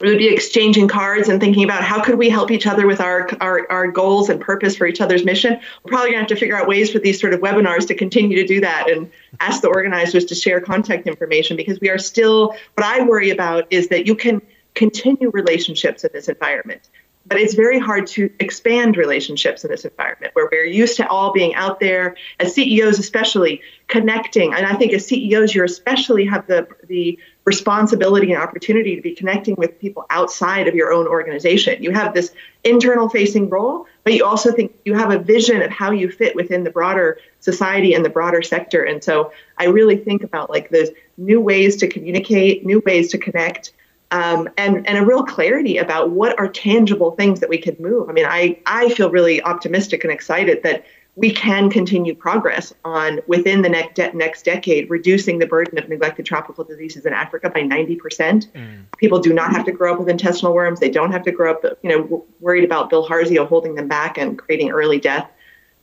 we would be exchanging cards and thinking about how could we help each other with our, our, our goals and purpose for each other's mission. We're probably going to have to figure out ways for these sort of webinars to continue to do that and ask the organizers to share contact information because we are still, what I worry about is that you can continue relationships in this environment but it's very hard to expand relationships in this environment where we're used to all being out there as CEOs especially connecting and I think as CEOs you especially have the the responsibility and opportunity to be connecting with people outside of your own organization. You have this internal facing role, but you also think you have a vision of how you fit within the broader society and the broader sector. And so I really think about like those new ways to communicate, new ways to connect, um, and and a real clarity about what are tangible things that we could move. I mean, I I feel really optimistic and excited that we can continue progress on within the next de- next decade reducing the burden of neglected tropical diseases in Africa by 90%. Mm. People do not have to grow up with intestinal worms. They don't have to grow up, you know, w- worried about bilharzia holding them back and creating early death.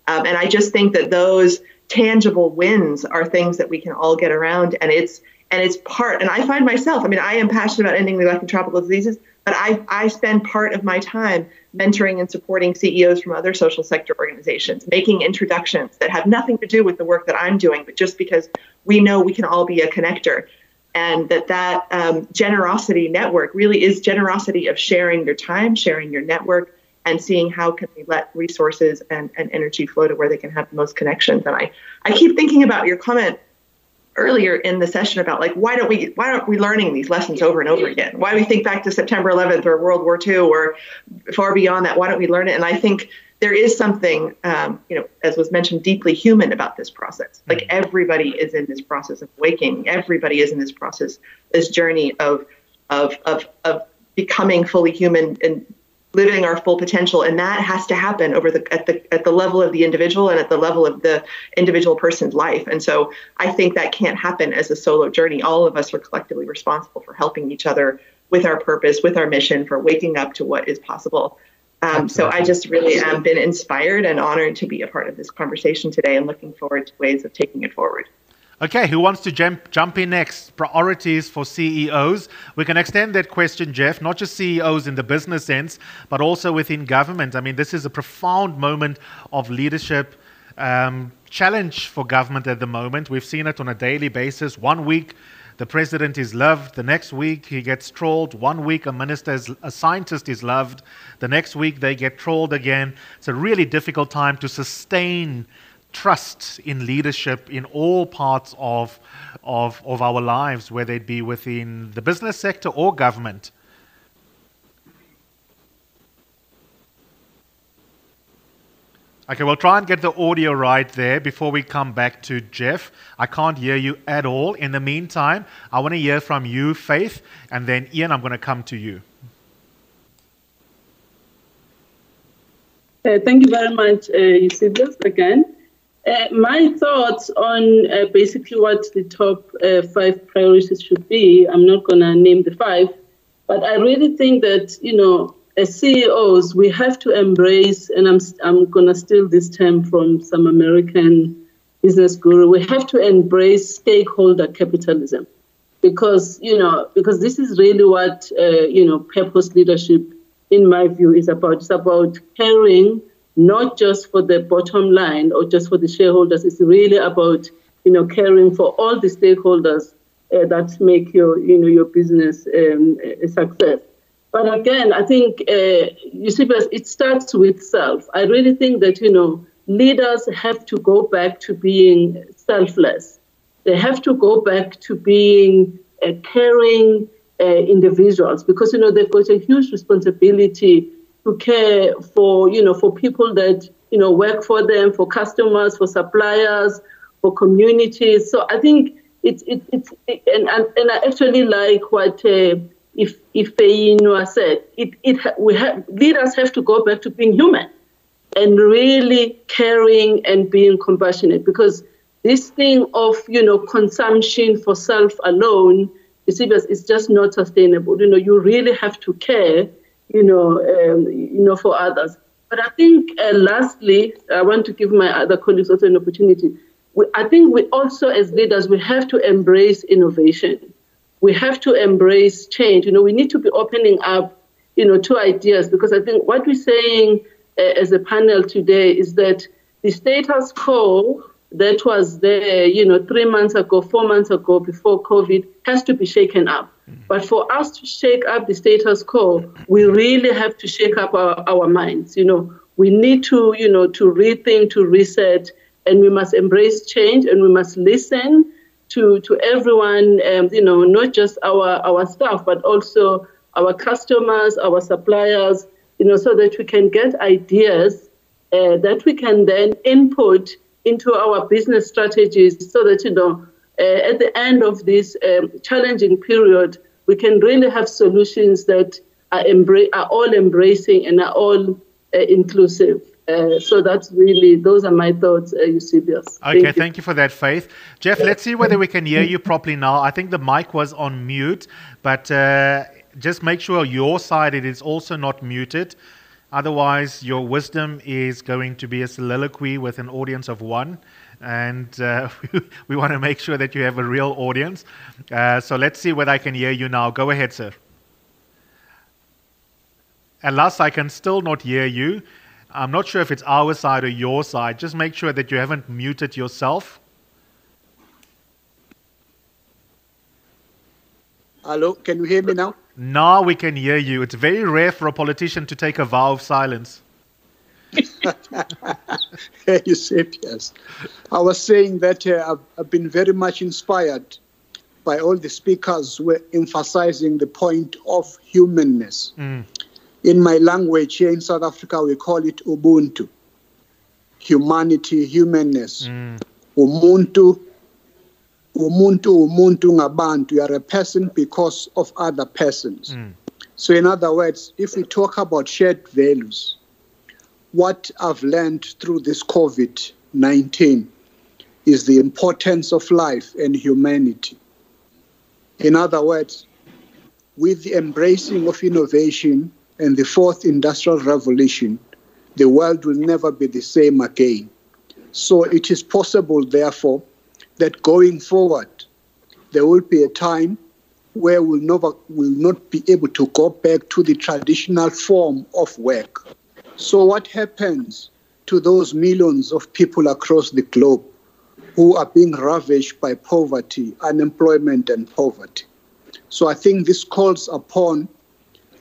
Um, and I just think that those tangible wins are things that we can all get around, and it's and it's part and i find myself i mean i am passionate about ending neglected tropical diseases but I, I spend part of my time mentoring and supporting ceos from other social sector organizations making introductions that have nothing to do with the work that i'm doing but just because we know we can all be a connector. And that that um, generosity network really is generosity of sharing your time sharing your network and seeing how can we let resources and, and energy flow to where they can have the most connections and i i keep thinking about your comment earlier in the session about like why don't we why aren't we learning these lessons over and over again? Why do we think back to September 11th or World War II or far beyond that? Why don't we learn it? And I think there is something, um, you know, as was mentioned, deeply human about this process. Like mm-hmm. everybody is in this process of waking. Everybody is in this process, this journey of of of of becoming fully human and living our full potential and that has to happen over the at the at the level of the individual and at the level of the individual person's life. And so i think that can't happen as a solo journey. All of us are collectively responsible for helping each other with our purpose with our mission for waking up to what is possible. Um, so i just really am been inspired and honored to be a part of this conversation today and looking forward to ways of taking it forward Okay, who wants to jump, jump in next? Priorities for CEOs. We can extend that question, Jeff, not just CEOs in the business sense, but also within government. I mean, this is a profound moment of leadership um, challenge for government at the moment. We've seen it on a daily basis. One week, the president is loved. The next week, he gets trolled. One week, a minister, is, a scientist is loved. The next week, they get trolled again. It's a really difficult time to sustain trust in leadership in all parts of, of, of our lives, whether it be within the business sector or government. Okay, we'll try and get the audio right there before we come back to Jeff. I can't hear you at all. In the meantime, I want to hear from you, Faith, and then Iain, I'm going to come to you. Uh, thank you very much, uh, Eusebius, again. Uh, my thoughts on uh, basically what the top uh, five priorities should be, I'm not going to name the five, But I really think that, you know, as CEOs, we have to embrace, and I'm, I'm going to steal this term from some American business guru, we have to embrace stakeholder capitalism because, you know, because this is really what, uh, you know, purpose leadership, in my view, is about. It's about caring not just for the bottom line or just for the shareholders. It's really about, you know, caring for all the stakeholders uh, that make your, you know, your business um, a success. But again, I think uh, you see, it starts with self. I really think that you know leaders have to go back to being selfless. They have to go back to being uh, caring uh, individuals because you know they've got a huge responsibility to care for you know for people that you know work for them, for customers, for suppliers, for communities. So I think it's it's it's it, and, and and I actually like what. Uh, if Ifeyinwa said, it, it we have leaders have to go back to being human and really caring and being compassionate because this thing of you know consumption for self alone is just not sustainable you know you really have to care you know um, you know for others but i think uh, lastly i want to give my other colleagues also an opportunity we, i think we also as leaders we have to embrace innovation we have to embrace change. You know, we need to be opening up, you know, to ideas because I think what we're saying uh, as a panel today is that the status quo that was there, you know, three months ago, four months ago, before COVID, has to be shaken up. But for us to shake up the status quo, we really have to shake up our, our minds. You know, we need to, you know, to rethink, to reset, and we must embrace change, and we must listen to, to everyone, um, you know, not just our, our staff, but also our customers, our suppliers, you know, so that we can get ideas uh, that we can then input into our business strategies so that, you know, at the end of this um, challenging period, we can really have solutions that are, embra- are all embracing and are all uh, inclusive. Uh, so that's really those are my thoughts, uh, Eusebius. Okay, thank you. thank you. for that, Faith. Jeff, let's see whether we can hear you properly now. I think the mic was on mute, but uh, just make sure your side it is also not muted. Otherwise, your wisdom is going to be a soliloquy with an audience of one. And uh, [LAUGHS] we want to make sure that you have a real audience. Uh, so let's see whether I can hear you now. Go ahead, sir. Alas, I can still not hear you. I'm not sure if it's our side or your side. Just make sure that you haven't muted yourself. Hello, can you hear me now? Now we can hear you. It's very rare for a politician to take a vow of silence. You said yes. I was saying that uh, I've, I've, been very much inspired by all the speakers who were emphasizing the point of humanness. Mm. In my language here in South Africa, we call it Ubuntu. Humanity, humanness. Mm. Umuntu, umuntu, umuntu ngabantu. You are a person because of other persons. Mm. So, in other words, if we talk about shared values, what I've learned through this COVID 19 is the importance of life and humanity. In other words, with the embracing of innovation, and the fourth industrial revolution, the world will never be the same again. So it is possible, therefore, that going forward, there will be a time where we'll will not be able to go back to the traditional form of work. So what happens to those millions of people across the globe who are being ravaged by poverty, unemployment, and poverty? So I think this calls upon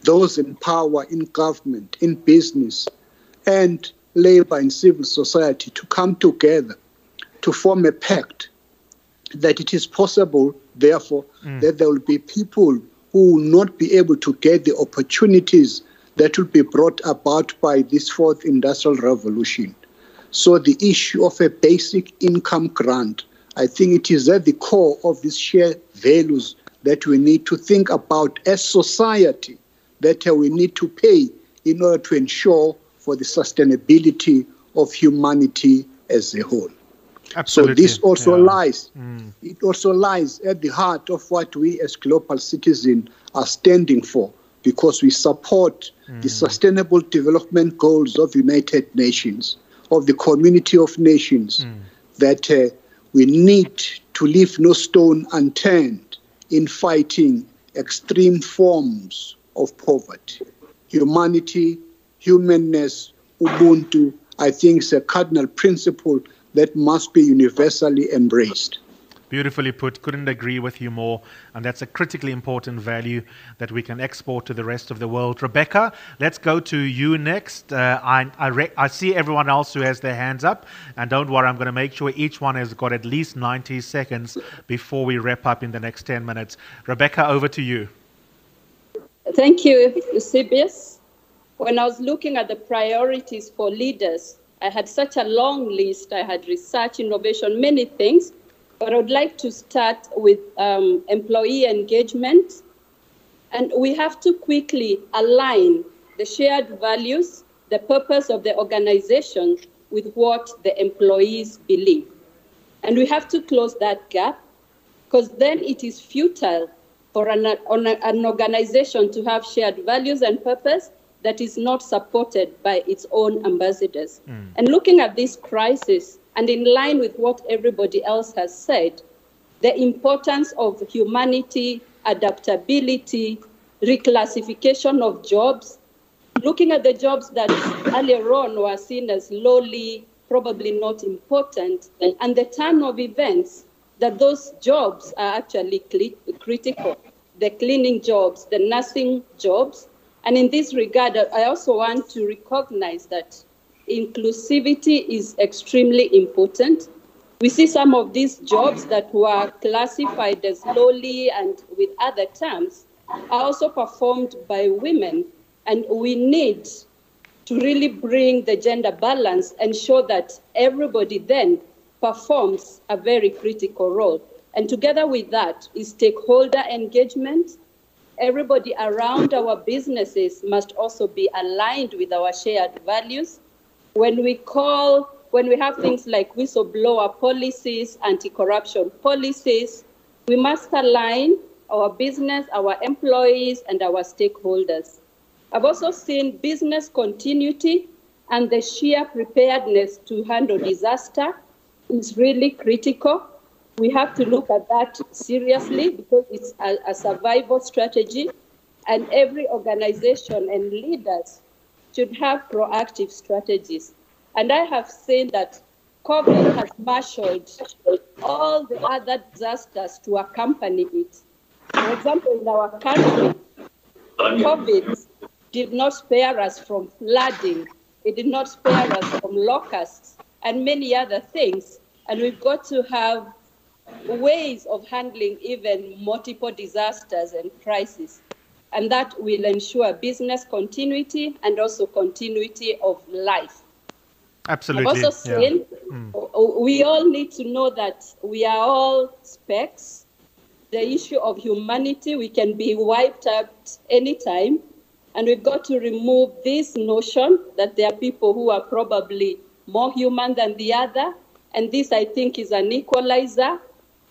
those in power in government, in business, and labor and civil society to come together to form a pact that it is possible, therefore, mm. that there will be people who will not be able to get the opportunities that will be brought about by this fourth industrial revolution. So the issue of a basic income grant, I think it is at the core of these shared values that we need to think about as society that uh, we need to pay in order to ensure for the sustainability of humanity as a whole. Absolutely. So this also Yeah. lies. It also lies at the heart of what we as global citizens are standing for, because we support the Sustainable Development Goals of United Nations, of the Community of Nations, that uh, we need to leave no stone unturned in fighting extreme forms of poverty. Humanity, humanness, Ubuntu, I think is a cardinal principle that must be universally embraced. Beautifully put. Couldn't agree with you more. And that's a critically important value that we can export to the rest of the world. Rebecca, let's go to you next. Uh, I, I, re- I see everyone else who has their hands up. And don't worry, I'm going to make sure each one has got at least 90 seconds before we wrap up in the next 10 minutes. Rebecca, over to you. Thank you, Eusebius. When I was looking at the priorities for leaders, I had such a long list. I had research, innovation, many things. But I would like to start with um, employee engagement. And we have to quickly align the shared values, the purpose of the organization with what the employees believe. And we have to close that gap because then it is futile for an, an organization to have shared values and purpose that is not supported by its own ambassadors. And looking at this crisis, and in line with what everybody else has said, the importance of humanity, adaptability, reclassification of jobs, looking at the jobs that earlier on were seen as lowly, probably not important, and the turn of events that those jobs are actually critical. The cleaning jobs, the nursing jobs. And in this regard, I also want to recognize that inclusivity is extremely important. We see some of these jobs that were classified as lowly and with other terms are also performed by women. And we need to really bring the gender balance and show that everybody then performs a very critical role. And together with that is stakeholder engagement. Everybody around our businesses must also be aligned with our shared values. When we call, when we have things like whistleblower policies, anti corruption policies, we must align our business, our employees, and our stakeholders. I've also seen business continuity and the sheer preparedness to handle disaster is really critical. We have to look at that seriously because it's a, a survival strategy, and every organization and leaders should have proactive strategies. And I have seen that COVID has marshaled all the other disasters to accompany it. For example, in our country, COVID did not spare us from flooding, it did not spare us from locusts, and many other things. And we've got to have ways of handling even multiple disasters and crises. And that will ensure business continuity and also continuity of life. Absolutely. I've also yeah. seen mm. we all need to know that we are all specks. The issue of humanity, we can be wiped out anytime. And we've got to remove this notion that there are people who are probably more human than the other. And this, I think, is an equalizer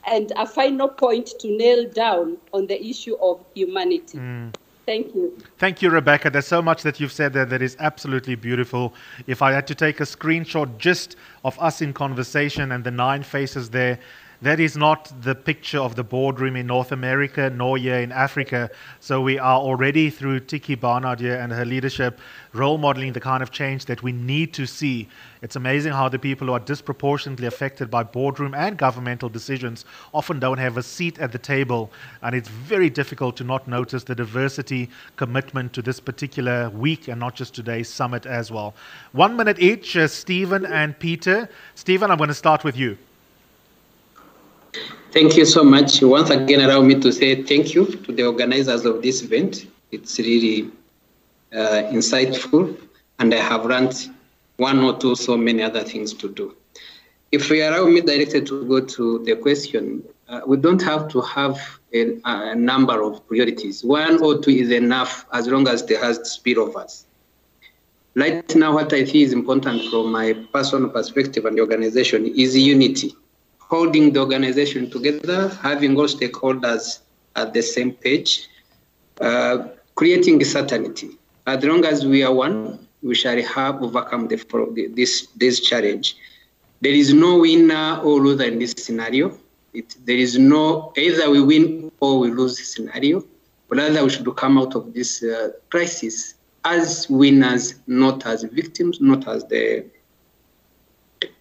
and a final point to nail down on the issue of humanity. Mm. Thank you. Thank you, Rebecca. There's so much that you've said there that is absolutely beautiful. If I had to take a screenshot just of us in conversation and the nine faces there, that is not the picture of the boardroom in North America nor here in Africa. So we are already through Tiekie Barnard here and her leadership role modeling the kind of change that we need to see. It's amazing how the people who are disproportionately affected by boardroom and governmental decisions often don't have a seat at the table. And it's very difficult to not notice the diversity commitment to this particular week and not just today's summit as well. One minute each, uh, Stephen and Peter. Stephen, I'm going to start with you. Thank you so much. Once again, allow me to say thank you to the organizers of this event. It's really uh, insightful, and I have learned one or two so many other things to do. If you allow me directly to go to the question, uh, we don't have to have a, a number of priorities. One or two is enough as long as there has spillovers. Right now, what I think is important from my personal perspective and the organization is unity, holding the organization together, having all stakeholders at the same page, uh, creating certainty. As long as we are one, we shall have overcome the, this, this challenge. There is no winner or loser in this scenario. It, there is no either we win or we lose scenario, but rather we should come out of this uh, crisis as winners, not as victims, not as the,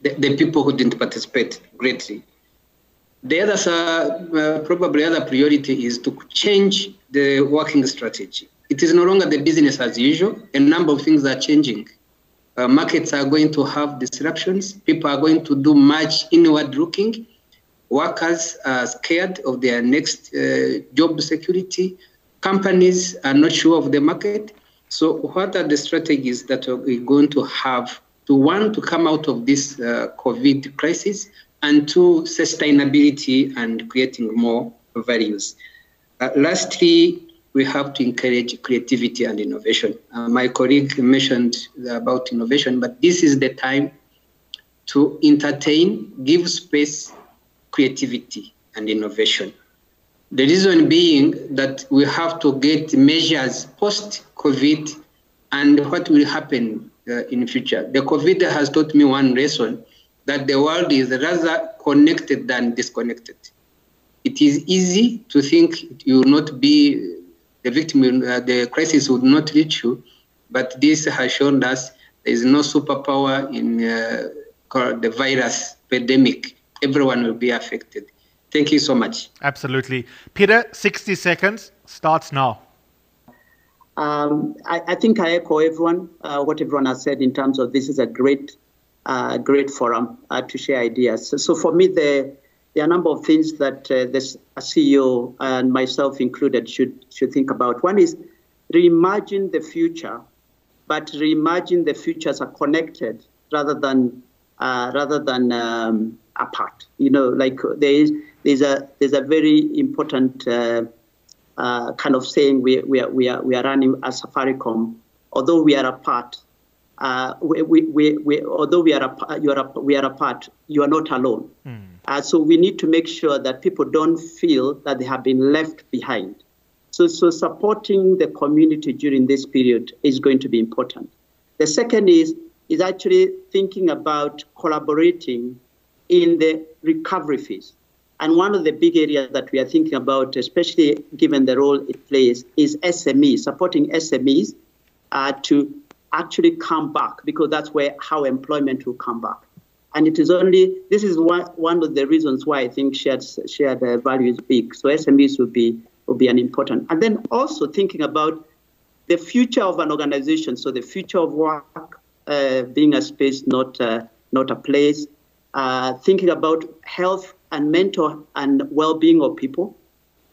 the, the people who didn't participate greatly. The other, uh, probably other priority is to change the working strategy. It is no longer the business as usual. A number of things are changing. Uh, markets are going to have disruptions. People are going to do much inward looking. Workers are scared of their next uh, job security. Companies are not sure of the market. So, what are the strategies that we're going to have to one to come out of this uh, COVID crisis, and two sustainability and creating more values. Uh, lastly, we have to encourage creativity and innovation. Uh, my colleague mentioned about innovation, but this is the time to entertain, give space, creativity, and innovation. The reason being that we have to get measures post COVID and what will happen uh, in future. The COVID has taught me one lesson that the world is rather connected than disconnected. It is easy to think you will not be the victim, uh, the crisis would not reach you, but this has shown us there is no superpower in uh, the virus pandemic. Everyone will be affected. Thank you so much. Absolutely. Peter, 60 seconds starts now. Um, I, I, think I echo everyone, uh, what everyone has said in terms of this is a great, uh, great forum uh, to share ideas. So, so, for me, there, there are a number of things that uh, this CEO and myself included should should think about. One is reimagine the future, but reimagine the futures are connected rather than uh, rather than um, apart. You know, like there is there's a there's a very important uh, kind of saying we we are, we are we are running as Safaricom, although we are apart. Uh, we, we, we, we, although we are a, you are a, we are apart, you are not alone. Mm. Uh, so we need to make sure that people don't feel that they have been left behind. So, so supporting the community during this period is going to be important. The second is is actually thinking about collaborating in the recovery phase. And one of the big areas that we are thinking about, especially given the role it plays, is SMEs, supporting SMEs uh, to actually come back because that's where how employment will come back. And it is only this is one, one of the reasons why I think shared shared uh, value is big. So SMEs will be will be an important. And then also thinking about the future of an organization. So the future of work uh, being a space, not uh, not a place. Uh, thinking about health and mental and well-being of people.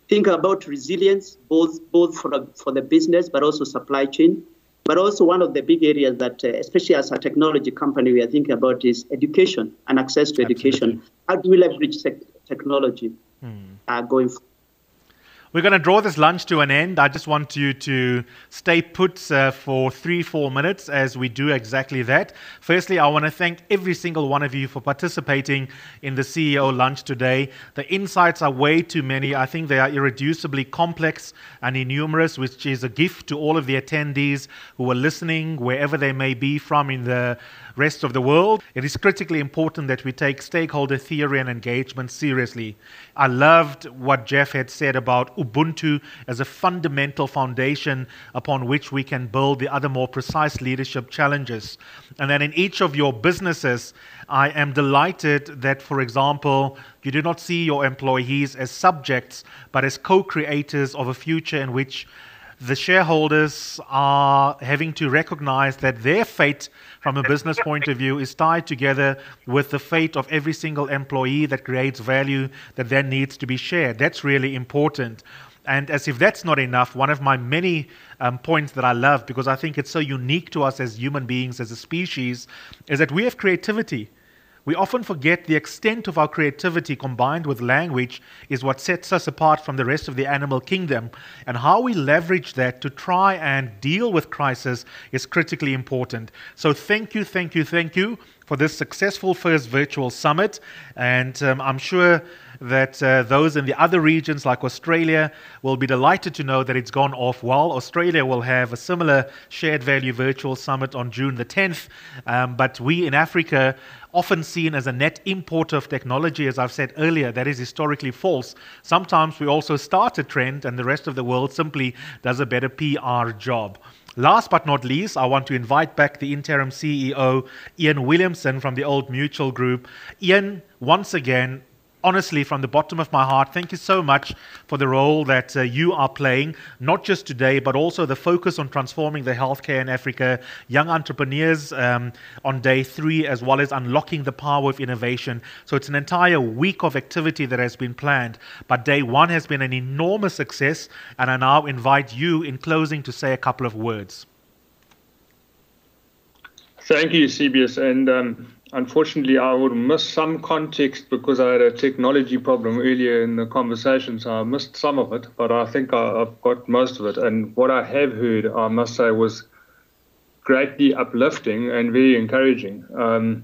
Think about resilience, both both for the, for the business, but also supply chain. But also one of the big areas that, uh, especially as a technology company, we are thinking about is education and access to Absolutely. education. How do we leverage technology hmm. uh, going forward? We're going to draw this lunch to an end. I just want you to stay put uh, for three, four minutes as we do exactly that. Firstly, I want to thank every single one of you for participating in the CEO lunch today. The insights are way too many. I think they are irreducibly complex and innumerous, which is a gift to all of the attendees who are listening, wherever they may be from in the rest of the world. It is critically important that we take stakeholder theory and engagement seriously. I loved what Jeff had said about Ubuntu as a fundamental foundation upon which we can build the other more precise leadership challenges. And then in each of your businesses, I am delighted that, for example, you do not see your employees as subjects, but as co creators of a future in which the shareholders are having to recognize that their fate from a business point of view is tied together with the fate of every single employee that creates value that then needs to be shared. That's really important. And as if that's not enough, one of my many um, points that I love, because I think it's so unique to us as human beings, as a species, is that we have creativity. We often forget the extent of our creativity combined with language is what sets us apart from the rest of the animal kingdom, and how we leverage that to try and deal with crisis is critically important. So, thank you, thank you, thank you for this successful first virtual summit, and um, I'm sure that uh, those in the other regions like Australia will be delighted to know that it's gone off well. Australia will have a similar shared value virtual summit on June the 10th, um, but we in Africa often seen as a net importer of technology, as I've said earlier, that is historically false. Sometimes we also start a trend and the rest of the world simply does a better PR job. Last but not least, I want to invite back the interim CEO, Iain Williamson from the Old Mutual Group. Iain, once again, honestly, from the bottom of my heart, thank you so much for the role that uh, you are playing, not just today, but also the focus on transforming the healthcare in Africa, young entrepreneurs um, on day three, as well as unlocking the power of innovation. So it's an entire week of activity that has been planned, but day one has been an enormous success, and I now invite you in closing to say a couple of words. Thank you, CBS. And um, unfortunately, I would miss some context because I had a technology problem earlier in the conversation, so I missed some of it, but I think I, have got most of it. And what I have heard, I must say, was greatly uplifting and very encouraging. Um,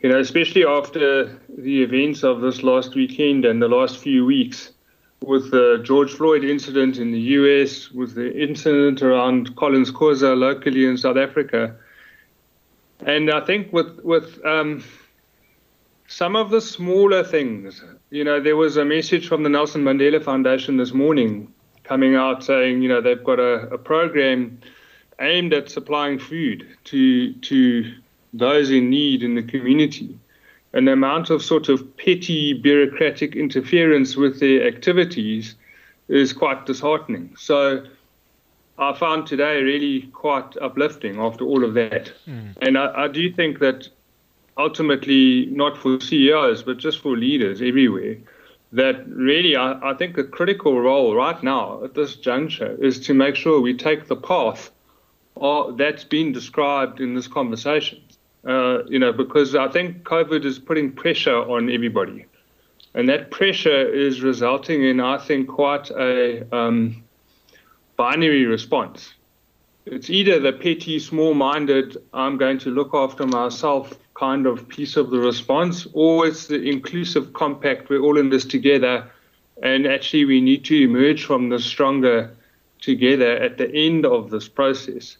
you know, especially after the events of this last weekend and the last few weeks with the George Floyd incident in the US, with the incident around Collins Khoza locally in South Africa and I think with with um, some of the smaller things, you know, there was a message from the Nelson Mandela Foundation this morning coming out saying, you know, they've got a, a program aimed at supplying food to to those in need in the community. And the amount of sort of petty bureaucratic interference with their activities is quite disheartening. So I found today really quite uplifting after all of that. Mm. And I, I, do think that ultimately, not for CEOs, but just for leaders everywhere, that really I, I think a critical role right now at this juncture is to make sure we take the path uh, that's been described in this conversation. Uh, you know, because I think COVID is putting pressure on everybody. And that pressure is resulting in, I think, quite a um, binary response. It's either the petty, small minded, I'm going to look after myself kind of piece of the response, or it's the inclusive compact, we're all in this together, and actually we need to emerge from this stronger together at the end of this process.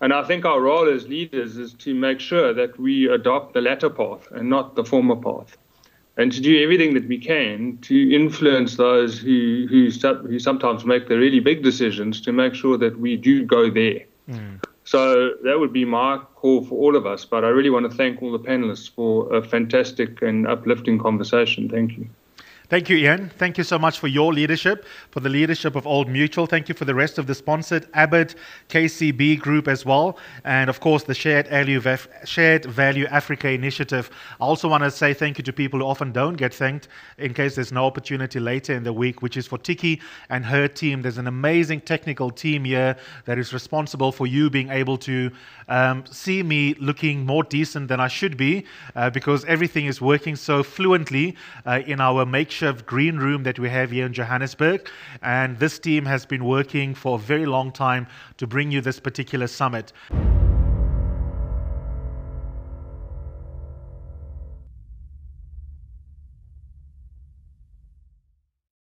And I think our role as leaders is to make sure that we adopt the latter path and not the former path and to do everything that we can to influence those who, who, who sometimes make the really big decisions to make sure that we do go there. Mm. So that would be my call for all of us. But I really want to thank all the panelists for a fantastic and uplifting conversation. Thank you. Thank you, Iain. Thank you so much for your leadership, for the leadership of Old Mutual. Thank you for the rest of the sponsored Abbott KCB group as well, and of course the Shared Value, Shared Value Africa initiative. I also want to say thank you to people who often don't get thanked in case there's no opportunity later in the week, which is for Tiekie and her team. There's an amazing technical team here that is responsible for you being able to um, see me looking more decent than I should be uh, because everything is working so fluently uh, in our makeshift green room that we have here in Johannesburg. And this team has been working for a very long time to bring you this particular summit.